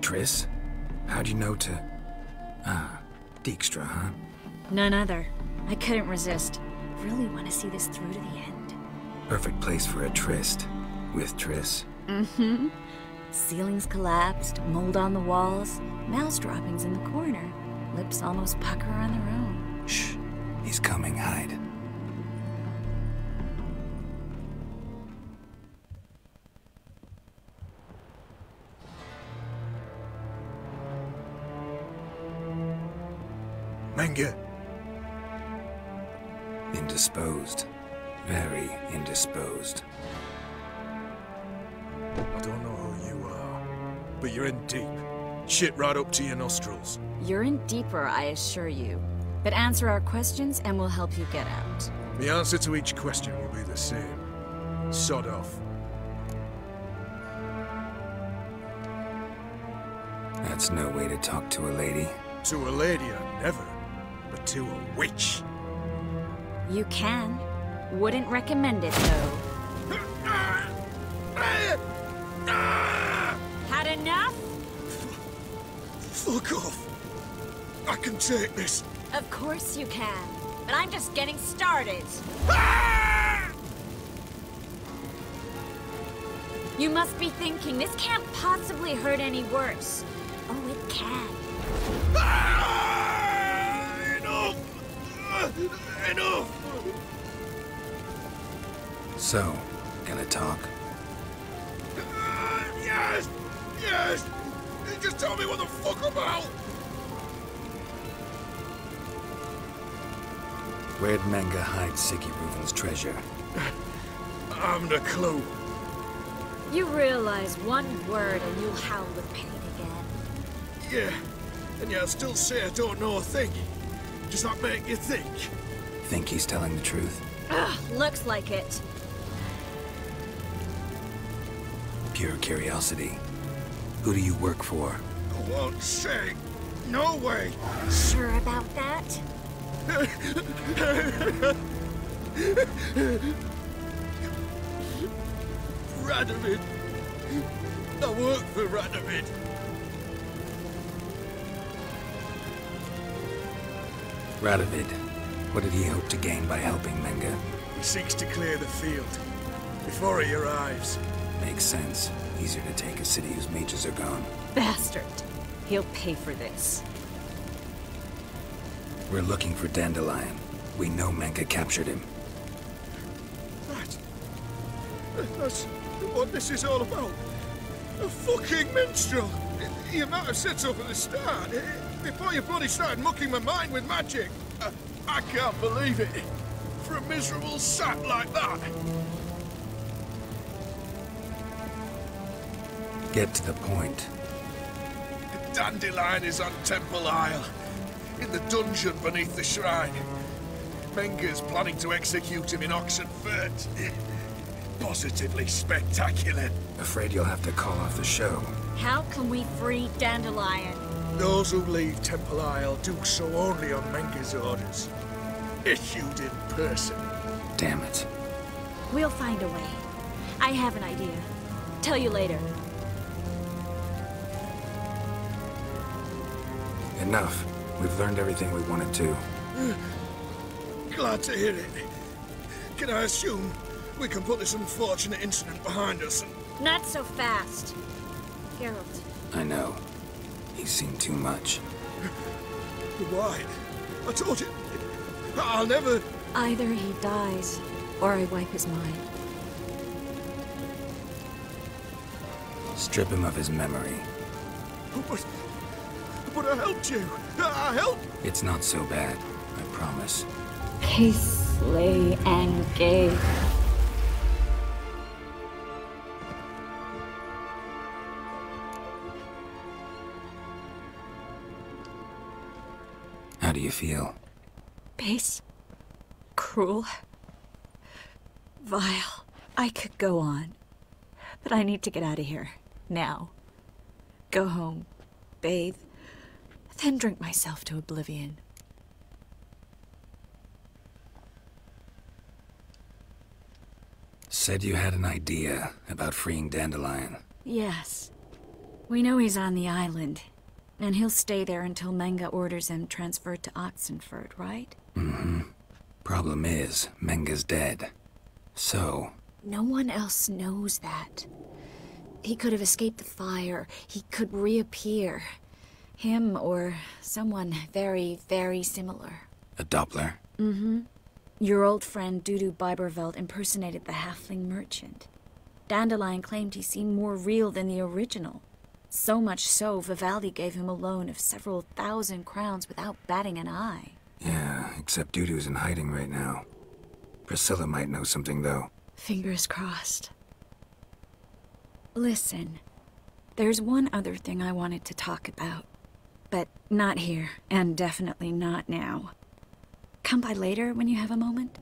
[SPEAKER 4] Triss? How'd you know to... Ah, Dijkstra, huh?
[SPEAKER 14] None other. I couldn't resist. Really want to see this through to the end.
[SPEAKER 4] Perfect place for a tryst. With Triss.
[SPEAKER 14] Mm-hmm. Ceilings collapsed, mold on the walls, mouse droppings in the corner. Lips almost pucker on their own.
[SPEAKER 4] Shh. He's coming, hide.
[SPEAKER 17] Shit right up to your nostrils.
[SPEAKER 14] You're in deeper, I assure you. But answer our questions and we'll help you get out.
[SPEAKER 17] The answer to each question will be the same. Sod off.
[SPEAKER 4] That's no way to talk to a lady.
[SPEAKER 17] To a lady, I never. But to a witch.
[SPEAKER 14] You can. Wouldn't recommend it, though.
[SPEAKER 17] Can take this.
[SPEAKER 14] Of course you can. But I'm just getting started. You must be thinking, this can't possibly hurt any worse. Oh, it can.
[SPEAKER 17] Enough! Enough!
[SPEAKER 4] So, gonna talk?
[SPEAKER 17] Uh, yes! Yes! Just tell me what the fuck about!
[SPEAKER 4] Where'd Menge hide Sigi Reuven's treasure?
[SPEAKER 17] I'm the clue.
[SPEAKER 14] You realize one word and you'll howl with pain again.
[SPEAKER 17] Yeah, and yet I still say I don't know a thing. Does that make you think?
[SPEAKER 4] Think he's telling the truth?
[SPEAKER 14] Ugh, looks like it.
[SPEAKER 4] Pure curiosity. Who do you work for?
[SPEAKER 17] I won't say. No way!
[SPEAKER 14] Sure about that?
[SPEAKER 17] Radovid! I work for Radovid!
[SPEAKER 4] Radovid. What did he hope to gain by helping Menge?
[SPEAKER 17] He seeks to clear the field. Before he arrives.
[SPEAKER 4] Makes sense. Easier to take a city whose mages are gone.
[SPEAKER 14] Bastard. He'll pay for this.
[SPEAKER 4] We're looking for Dandelion. We know Menge captured him.
[SPEAKER 17] That... That's what this is all about. A fucking minstrel! You might have said so from the start. Eh, before you bloody started mucking my mind with magic. I, I can't believe it. For a miserable sap like that.
[SPEAKER 4] Get to the point.
[SPEAKER 17] Dandelion is on Temple Isle. In the dungeon beneath the shrine. Menge's planning to execute him in Oxenfurt. <laughs> Positively spectacular.
[SPEAKER 4] Afraid you'll have to call off the show.
[SPEAKER 14] How can we free Dandelion?
[SPEAKER 17] Those who leave Temple Isle do so only on Menge's orders. Issued in person.
[SPEAKER 4] Damn it.
[SPEAKER 14] We'll find a way. I have an idea. Tell you later.
[SPEAKER 4] Enough. We've learned everything we wanted to.
[SPEAKER 17] Glad to hear it. Can I assume we can put this unfortunate incident behind us and...
[SPEAKER 14] Not so fast. Geralt.
[SPEAKER 4] I know. He's seen too much.
[SPEAKER 17] Why? I told you. I'll never...
[SPEAKER 14] Either he dies, or I wipe his mind.
[SPEAKER 4] Strip him of his memory.
[SPEAKER 17] But... But I helped you. I helped...
[SPEAKER 4] It's not so bad. I promise.
[SPEAKER 14] Peace, lay, and gay.
[SPEAKER 4] How do you feel?
[SPEAKER 14] Base. Cruel. Vile. I could go on. But I need to get out of here. Now. Go home. Bathe. Then drink myself to oblivion.
[SPEAKER 4] Said you had an idea about freeing Dandelion.
[SPEAKER 14] Yes. We know he's on the island. And he'll stay there until Menge orders him transferred to Oxenfurt, right?
[SPEAKER 4] Mm-hmm. Problem is, Menge's dead. So...
[SPEAKER 14] No one else knows that. He could have escaped the fire. He could reappear. Him or someone very, very similar.
[SPEAKER 4] A Doppler?
[SPEAKER 14] Mm-hmm. Your old friend Dudu Biberveld impersonated the halfling merchant. Dandelion claimed he seemed more real than the original. So much so, Vivaldi gave him a loan of several thousand crowns without batting an eye.
[SPEAKER 4] Yeah, except Dudu's in hiding right now. Priscilla might know something, though.
[SPEAKER 14] Fingers crossed. Listen, there's one other thing I wanted to talk about. But not here, and definitely not now. Come by later when you have a moment?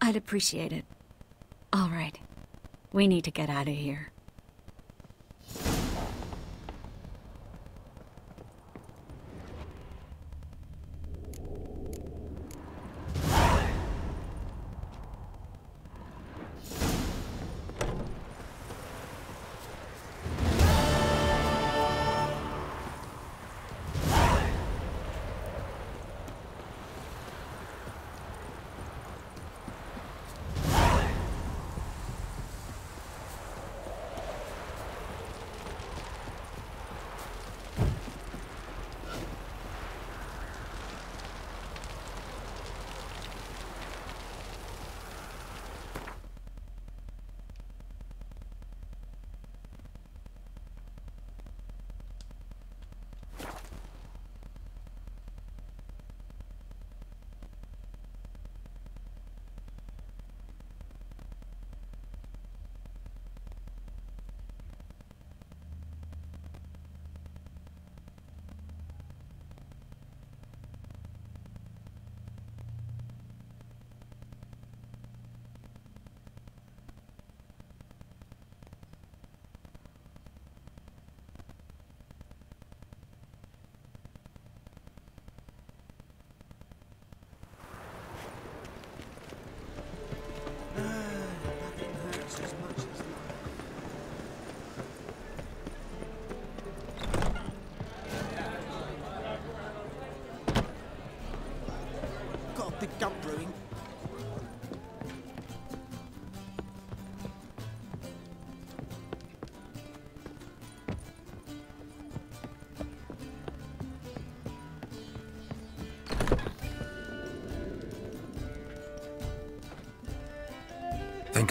[SPEAKER 14] I'd appreciate it. All right. We need to get out of here.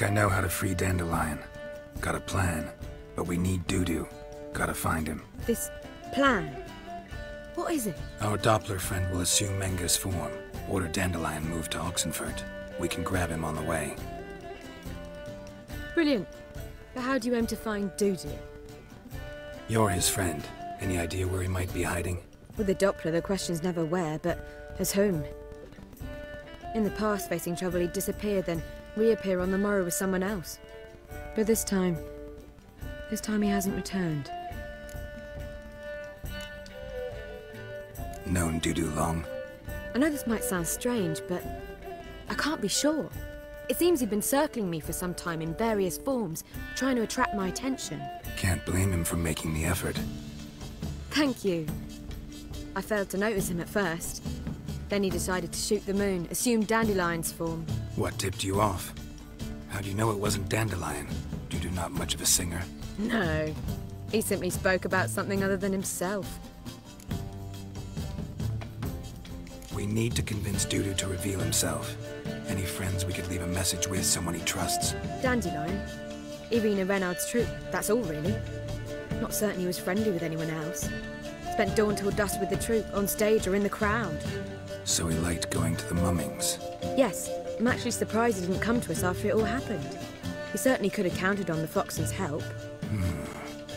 [SPEAKER 4] I know how to free Dandelion. Got a plan. But we need Dudu. Gotta find him.
[SPEAKER 19] This plan? What is it?
[SPEAKER 4] Our Doppler friend will assume Menge's form. Order Dandelion move to Oxenfurt. We can grab him on the way.
[SPEAKER 19] Brilliant. But how do you aim to find Dudu?
[SPEAKER 4] You're his friend. Any idea where he might be hiding?
[SPEAKER 19] With the Doppler, the question's never where, but as whom. In the past, facing trouble, he'd disappear, then reappear on the morrow with someone else. But this time... This time he hasn't returned.
[SPEAKER 4] Known Dudu long?
[SPEAKER 19] I know this might sound strange, but I can't be sure. It seems he'd been circling me for some time in various forms, trying to attract my attention.
[SPEAKER 4] Can't blame him for making the effort.
[SPEAKER 19] Thank you. I failed to notice him at first. Then he decided to shoot the moon, assumed Dandelion's form.
[SPEAKER 4] What tipped you off? How do you know it wasn't Dandelion? Dudu not much of a singer.
[SPEAKER 19] No. He simply spoke about something other than himself.
[SPEAKER 4] We need to convince Dudu to reveal himself. Any friends we could leave a message with, someone he trusts.
[SPEAKER 19] Dandelion. Irina Renarde's troupe, that's all really. Not certain he was friendly with anyone else. Spent dawn till dusk with the troupe, on stage or in the crowd.
[SPEAKER 4] So he liked going to the mummings.
[SPEAKER 19] Yes, I'm actually surprised he didn't come to us after it all happened. He certainly could have counted on the Foxen's help.
[SPEAKER 4] Hmm.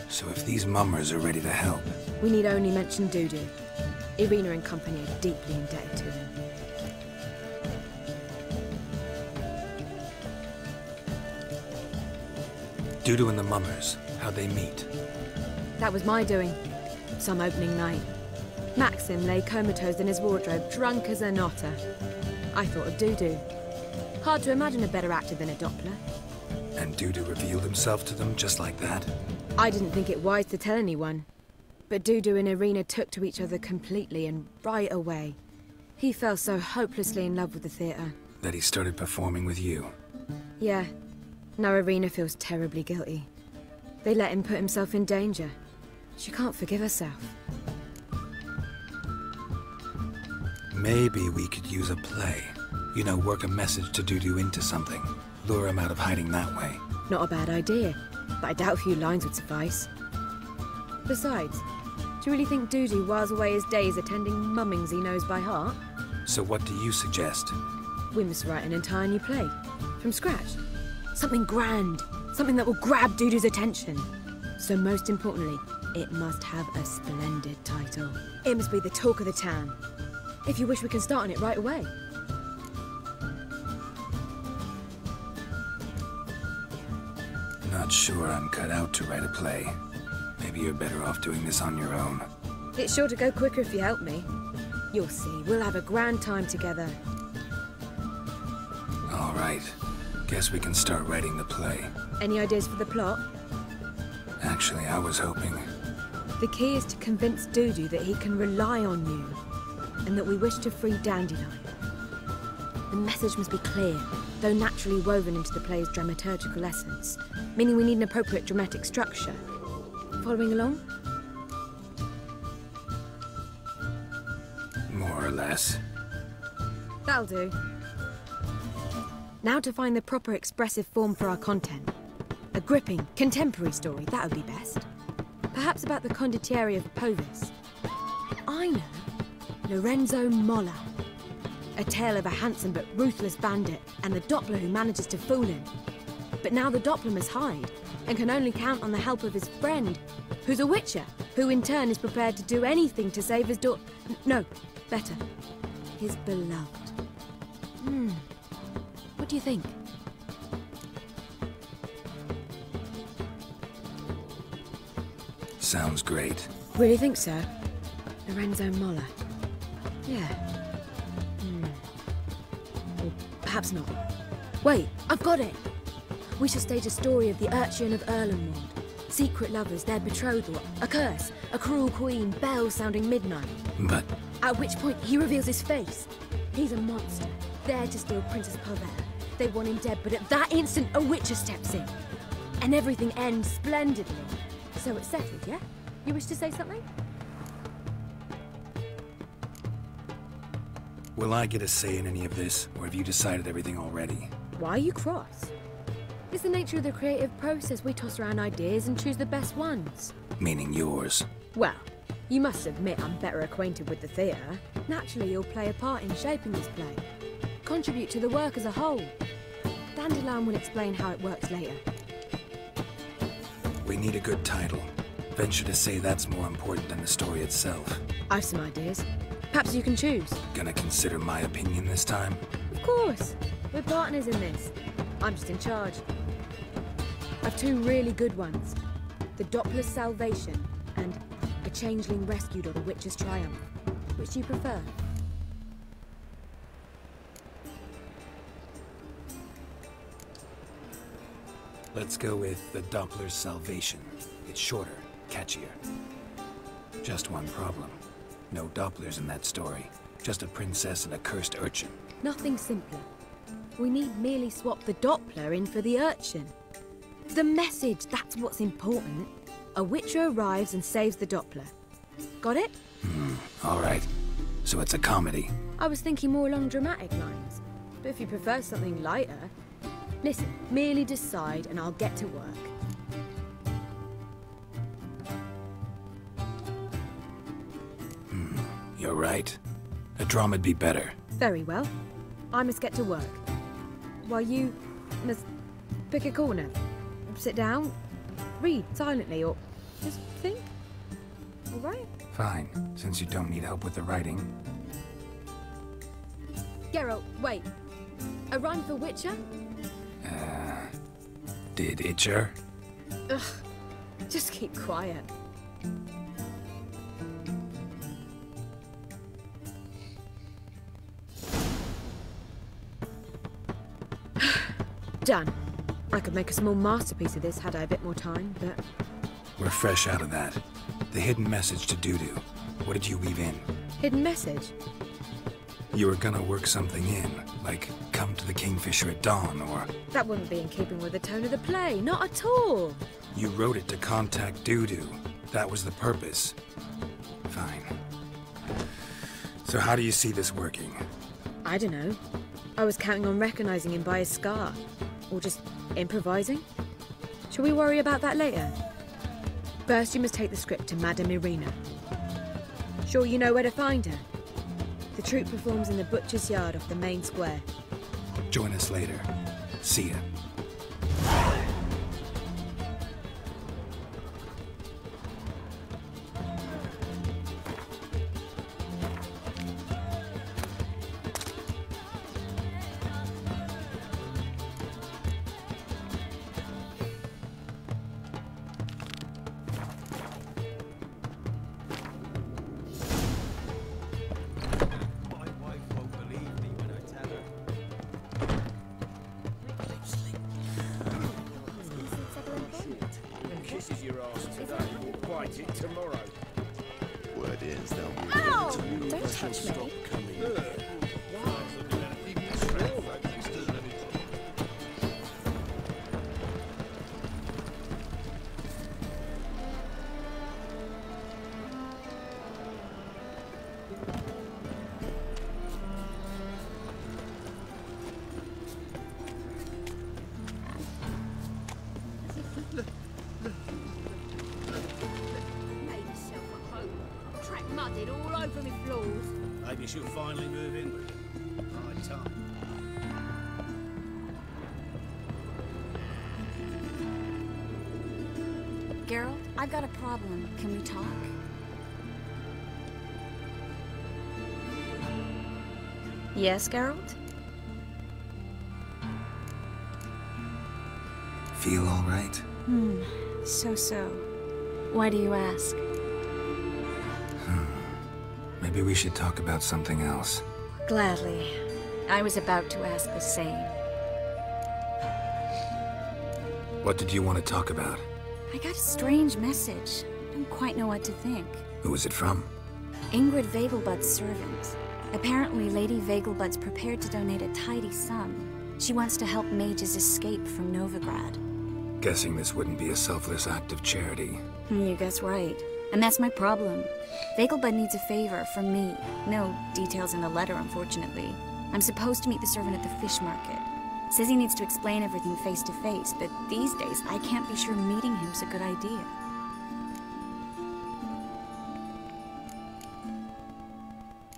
[SPEAKER 4] So if these mummers are ready to help,
[SPEAKER 19] We need only mention Dudu. Irina and company are deeply indebted to him.
[SPEAKER 4] Dudu and the mummers, how'd they meet?
[SPEAKER 19] That was my doing. Some opening night. Maxim lay comatose in his wardrobe, drunk as an otter. I thought of Dudu. Hard to imagine a better actor than a Doppler.
[SPEAKER 4] And Dudu revealed himself to them just like that?
[SPEAKER 19] I didn't think it wise to tell anyone. But Dudu and Irina took to each other completely and right away. He fell so hopelessly in love with the theatre.
[SPEAKER 4] That he started performing with you?
[SPEAKER 19] Yeah. Now Irina feels terribly guilty. They let him put himself in danger. She can't forgive herself.
[SPEAKER 4] Maybe we could use a play. You know, work a message to Dudu into something. Lure him out of hiding that way.
[SPEAKER 19] Not a bad idea, but I doubt a few lines would suffice. Besides, do you really think Dudu whiles away his days attending mummings he knows by heart?
[SPEAKER 4] So what do you suggest?
[SPEAKER 19] We must write an entire new play. From scratch. Something grand. Something that will grab Dudu's attention. So most importantly, it must have a splendid title. It must be the talk of the town. If you wish, we can start on it right away.
[SPEAKER 4] Not sure I'm cut out to write a play. Maybe you're better off doing this on your own.
[SPEAKER 19] It's sure to go quicker if you help me. You'll see, we'll have a grand time together.
[SPEAKER 4] All right. Guess we can start writing the play.
[SPEAKER 19] Any ideas for the plot?
[SPEAKER 4] Actually, I was hoping.
[SPEAKER 19] The key is to convince Dudu that he can rely on you, and that we wish to free Dandelion. The message must be clear, though naturally woven into the play's dramaturgical essence, meaning we need an appropriate dramatic structure. Following along?
[SPEAKER 4] More or less.
[SPEAKER 19] That'll do. Now to find the proper expressive form for our content. A gripping, contemporary story, that would be best. Perhaps about the condottieri of Poviss. I know. Lorenzo Molla. A tale of a handsome but ruthless bandit and the Doppler who manages to fool him. But now the Doppler must hide and can only count on the help of his friend, who's a witcher, who in turn is prepared to do anything to save his daughter. No, better. His beloved. Hmm. What do you think?
[SPEAKER 4] Sounds great.
[SPEAKER 19] Really think so? Lorenzo Molla. Yeah. Perhaps not. Wait, I've got it! We shall stage a story of the Urchin of Erlenwald. Secret lovers, their betrothal, a curse, a cruel queen, bells sounding midnight.
[SPEAKER 4] But
[SPEAKER 19] At which point he reveals his face. He's a monster, there to steal Princess Pavetta. They want him dead, but at that instant a witcher steps in. And everything ends splendidly. So it's settled, yeah? You wish to say something?
[SPEAKER 4] Will I get a say in any of this, or have you decided everything already?
[SPEAKER 19] Why are you cross? It's the nature of the creative process. We toss around ideas and choose the best ones.
[SPEAKER 4] Meaning yours.
[SPEAKER 19] Well, you must admit I'm better acquainted with the theatre. Naturally, you'll play a part in shaping this play. Contribute to the work as a whole. Dandelion will explain how it works later.
[SPEAKER 4] We need a good title. Venture to say that's more important than the story itself.
[SPEAKER 19] I've some ideas. Perhaps you can choose.
[SPEAKER 4] Gonna consider my opinion this time?
[SPEAKER 19] Of course. We're partners in this. I'm just in charge. I've two really good ones. The Doppler's Salvation and A Changeling Rescued or The Witch's Triumph. Which do you prefer?
[SPEAKER 4] Let's go with the Doppler's Salvation. It's shorter, catchier. Just one problem. No Dopplers in that story. Just a princess and a cursed urchin.
[SPEAKER 19] Nothing simpler. We need merely swap the Doppler in for the urchin. The message, that's what's important. A Witcher arrives and saves the Doppler. Got it?
[SPEAKER 4] Hmm, all right. So it's a comedy.
[SPEAKER 19] I was thinking more along dramatic lines. But if you prefer something lighter, listen, merely decide and I'll get to work.
[SPEAKER 4] Right. A drama'd be better.
[SPEAKER 19] Very well. I must get to work. While you must pick a corner, sit down, read silently, or just think. All right?
[SPEAKER 4] Fine, since you don't need help with the writing.
[SPEAKER 19] Geralt, wait. A rhyme for Witcher?
[SPEAKER 4] Uh, Did Itcher?
[SPEAKER 19] Ugh. Just keep quiet. Done. I could make a small masterpiece of this had I a bit more time, but
[SPEAKER 4] We're fresh out of that. The hidden message to Dudu. What did you weave in?
[SPEAKER 19] hidden message.
[SPEAKER 4] You were gonna work something in, like come to the Kingfisher at dawn, or
[SPEAKER 19] That wouldn't be in keeping with the tone of the play, not at all.
[SPEAKER 4] you wrote it to contact Dudu. That was the purpose. Fine. So how do you see this working?
[SPEAKER 19] I don't know. I was counting on recognizing him by his scar. Or just improvising. Shall we worry about that later? First, you must take the script to Madame Irina. Sure you know where to find her? The troupe performs in the butcher's yard off the main square.
[SPEAKER 4] Join us later. See ya.
[SPEAKER 19] Yes, Geralt?
[SPEAKER 4] Feel all right?
[SPEAKER 14] Hmm, so-so. Why do you ask? Hmm.
[SPEAKER 4] Maybe we should talk about something else.
[SPEAKER 14] Gladly. I was about to ask the same.
[SPEAKER 4] What did you want to talk about?
[SPEAKER 14] I got a strange message. I Don't quite know what to think.
[SPEAKER 4] Who was it from?
[SPEAKER 14] Ingrid Vegelbud's servant. Apparently, Lady Vegelbud's prepared to donate a tidy sum. She wants to help mages escape from Novigrad.
[SPEAKER 4] Guessing this wouldn't be a selfless act of charity.
[SPEAKER 14] Hmm, you guess right. And that's my problem. Vegelbud needs a favor from me. No details in the letter, unfortunately. I'm supposed to meet the servant at the fish market. Says he needs to explain everything face to face, but these days I can't be sure meeting him's a good idea.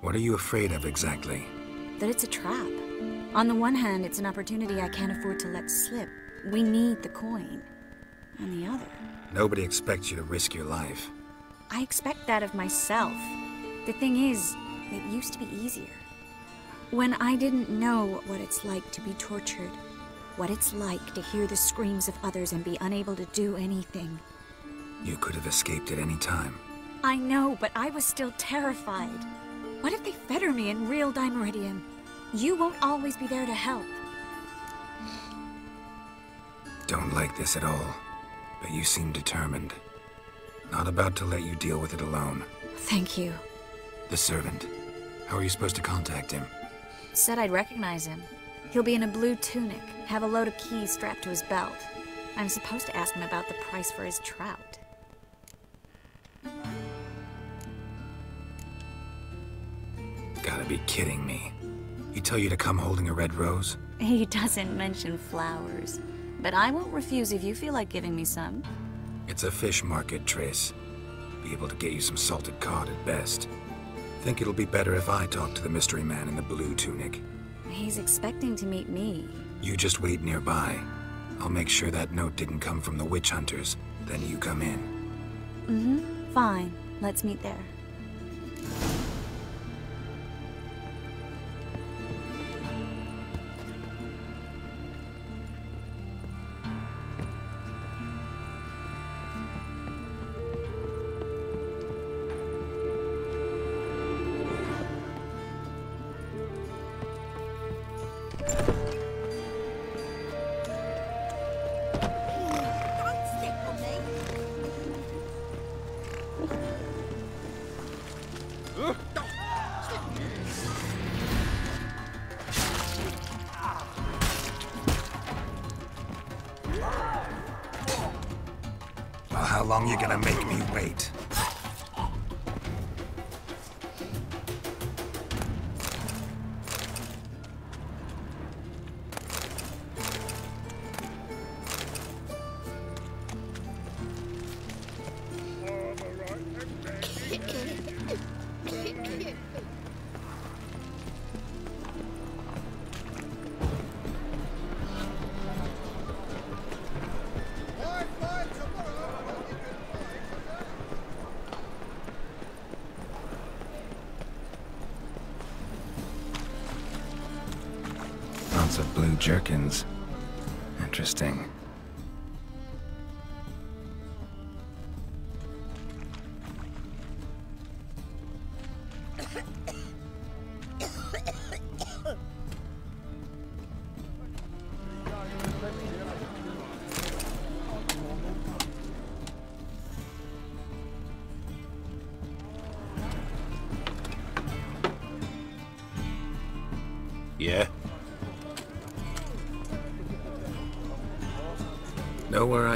[SPEAKER 4] What are you afraid of exactly?
[SPEAKER 14] That it's a trap. On the one hand, it's an opportunity I can't afford to let slip. We need the coin. On the other,
[SPEAKER 4] Nobody expects you to risk your life.
[SPEAKER 14] I expect that of myself. The thing is, it used to be easier. When I didn't know what it's like to be tortured, what it's like to hear the screams of others and be unable to do anything.
[SPEAKER 4] You could have escaped at any time.
[SPEAKER 14] I know, but I was still terrified. What if they fetter me in real dimeritium? You won't always be there to help.
[SPEAKER 4] Don't like this at all, but you seem determined. Not about to let you deal with it alone.
[SPEAKER 14] Thank you.
[SPEAKER 4] The servant. How are you supposed to contact him?
[SPEAKER 14] Said I'd recognize him. He'll be in a blue tunic, have a load of keys strapped to his belt. I'm supposed to ask him about the price for his trout.
[SPEAKER 4] Be kidding me. He tell you to come holding a red rose?
[SPEAKER 14] He doesn't mention flowers, but I won't refuse if you feel like giving me some.
[SPEAKER 4] It's a fish market, Triss. Be able to get you some salted cod at best. Think it'll be better if I talk to the mystery man in the blue tunic.
[SPEAKER 14] He's expecting to meet me.
[SPEAKER 4] You just wait nearby. I'll make sure that note didn't come from the witch hunters. Then you come in.
[SPEAKER 14] Mm-hmm. Fine. Let's meet there.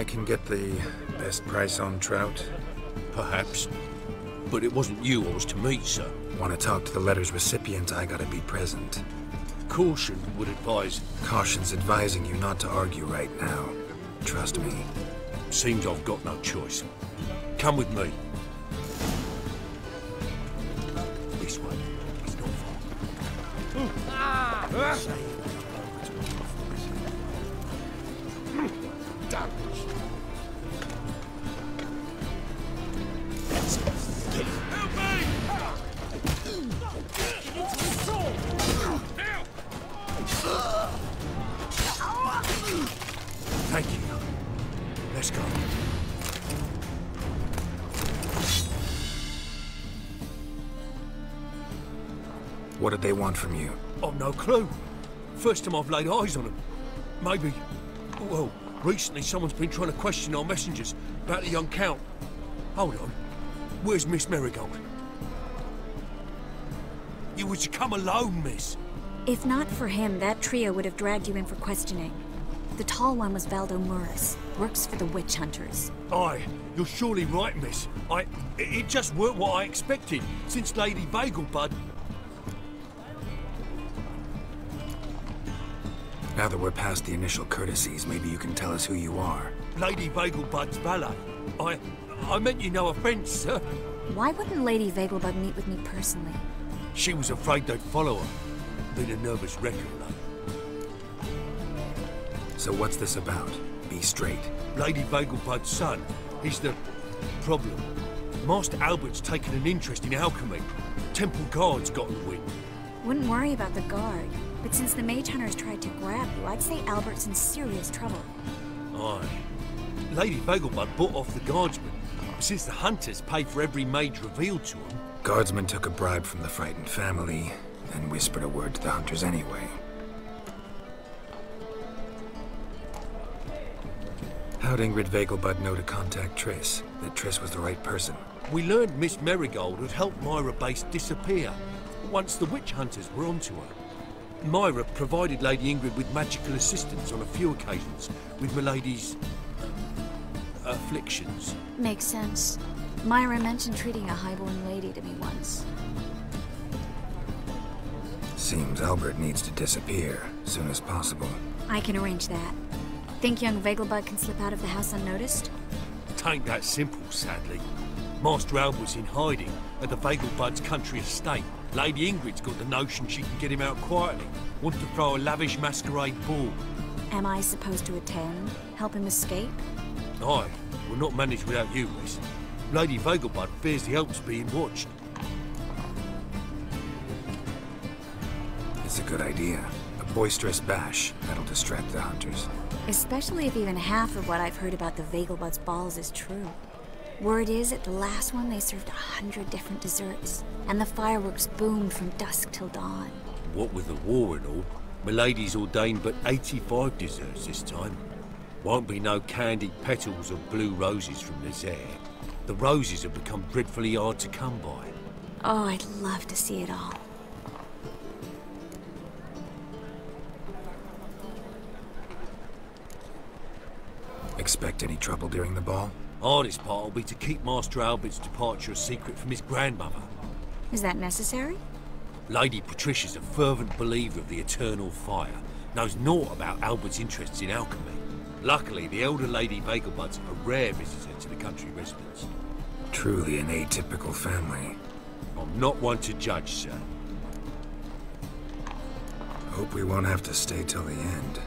[SPEAKER 4] I can get the best price on trout?
[SPEAKER 5] Perhaps. But it wasn't you I was to meet, sir.
[SPEAKER 4] Want to talk to the letter's recipient, I gotta be present.
[SPEAKER 5] Caution would advise.
[SPEAKER 4] Caution's advising you not to argue right now. Trust me.
[SPEAKER 5] Seems I've got no choice. Come with me. Clue. First time I've laid eyes on him. Maybe. Well, recently someone's been trying to question our messengers about the young Count. Hold on. Where's Miss Merigold? You was to come alone, miss.
[SPEAKER 14] If not for him, that trio would have dragged you in for questioning. The tall one was Valdo Morris. works for the witch hunters.
[SPEAKER 5] Aye, you're surely right, miss. I... It it just weren't what I expected, since Lady Vegelbud...
[SPEAKER 4] Now that we're past the initial courtesies, maybe you can tell us who you are.
[SPEAKER 5] Lady Vegelbud's valet. I... I meant you no offence, sir.
[SPEAKER 14] Why wouldn't Lady Vegelbud meet with me personally?
[SPEAKER 5] She was afraid they'd follow her. Been a nervous wreck of late.
[SPEAKER 4] So what's this about? Be straight.
[SPEAKER 5] Lady Vegelbud's son. He's the... problem. Master Albert's taken an interest in alchemy. Temple Guard's gotten wind.
[SPEAKER 14] Wouldn't worry about the guard, but since the mage hunters tried to grab you, I'd say Albert's in serious trouble.
[SPEAKER 5] Aye. Lady Vegelbud bought off the guardsmen. Since the hunters paid for every mage revealed to them.
[SPEAKER 4] Guardsmen took a bribe from the frightened family, and whispered a word to the hunters anyway. How'd Ingrid Vegelbud know to contact Triss? That Triss was the right person?
[SPEAKER 5] We learned Miss Merigold had helped Myra Base disappear once the witch hunters were onto her. Myra provided Lady Ingrid with magical assistance on a few occasions with Milady's uh, afflictions.
[SPEAKER 14] Makes sense. Myra mentioned treating a highborn lady to me once.
[SPEAKER 4] Seems Albert needs to disappear soon as possible.
[SPEAKER 14] I can arrange that. Think young Vegelbud can slip out of the house unnoticed?
[SPEAKER 5] Tain't that simple, sadly. Master Albert's in hiding at the Vegelbud's country estate. Lady Ingrid's got the notion she can get him out quietly. Want to throw a lavish masquerade ball.
[SPEAKER 14] Am I supposed to attend? Help him escape?
[SPEAKER 5] Aye, we'll not manage without you, miss. Lady Vegelbud fears the Alps being watched.
[SPEAKER 4] It's a good idea. A boisterous bash that'll distract the hunters.
[SPEAKER 14] Especially if even half of what I've heard about the Vegelbud's balls is true. Word is, at the last one they served a hundred different desserts, and the fireworks boomed from dusk till dawn.
[SPEAKER 5] What with the war and all, Milady's ordained but 85 desserts this time. Won't be no candied petals or blue roses from Nazair. The roses have become dreadfully hard to come by.
[SPEAKER 14] Oh, I'd love to see it all.
[SPEAKER 4] Expect any trouble during the ball?
[SPEAKER 5] Hardest part will be to keep Master Albert's departure a secret from his grandmother.
[SPEAKER 14] Is that necessary?
[SPEAKER 5] Lady Patricia's a fervent believer of the eternal fire, knows naught about Albert's interests in alchemy. Luckily, the elder Lady Vegelbud's a rare visitor to the country residence.
[SPEAKER 4] Truly an atypical family.
[SPEAKER 5] I'm not one to judge, sir.
[SPEAKER 4] Hope we won't have to stay till the end.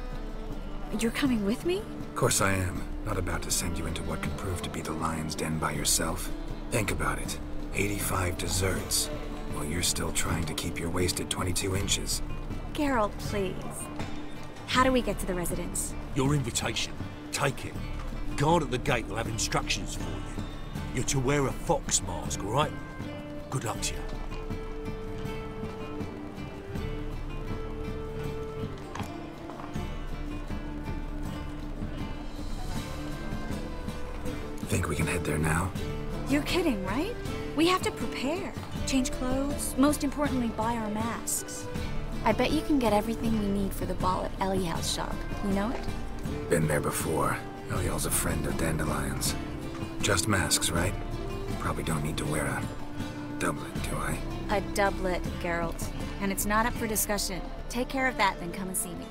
[SPEAKER 14] You're coming with me?
[SPEAKER 4] Of course I am. Not about to send you into what can prove to be the lion's den by yourself. Think about it. 85 desserts, while you're still trying to keep your waist at 22 inches.
[SPEAKER 14] Geralt, please. How do we get to the residence?
[SPEAKER 5] Your invitation. Take it. Guard at the gate will have instructions for you. You're to wear a fox mask, all right? Good luck to you.
[SPEAKER 4] There now?
[SPEAKER 14] You're kidding, right? We have to prepare. Change clothes, most importantly, buy our masks. I bet you can get everything we need for the ball at Elihal's shop. You know it?
[SPEAKER 4] Been there before. Elihal's a friend of Dandelion's. Just masks, right? Probably don't need to wear a doublet, do I?
[SPEAKER 14] A doublet, Geralt. And it's not up for discussion. Take care of that, then come and see me.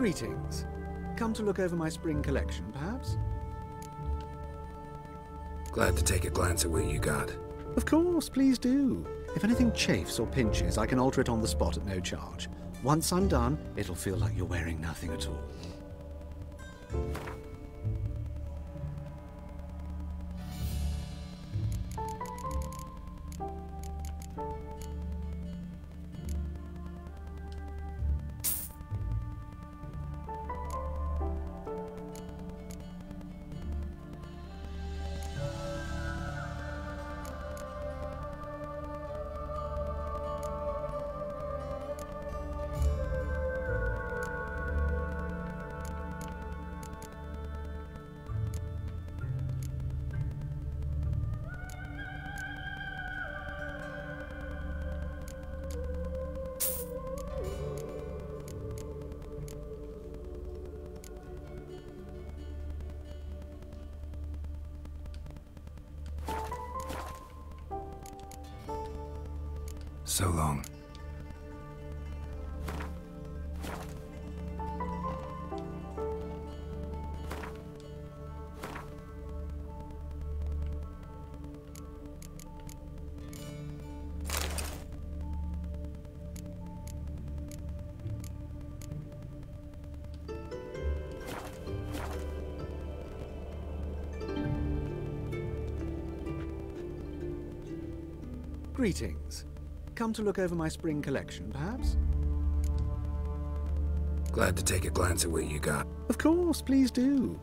[SPEAKER 24] Greetings. Come to look over my spring collection, perhaps?
[SPEAKER 4] Glad to take a glance at what you got.
[SPEAKER 24] Of course, please do. If anything chafes or pinches, I can alter it on the spot at no charge. Once I'm done, it'll feel like you're wearing nothing at all. Greetings. Come to look over my spring collection, perhaps?
[SPEAKER 4] Glad to take a glance at what you got.
[SPEAKER 24] Of course, please do.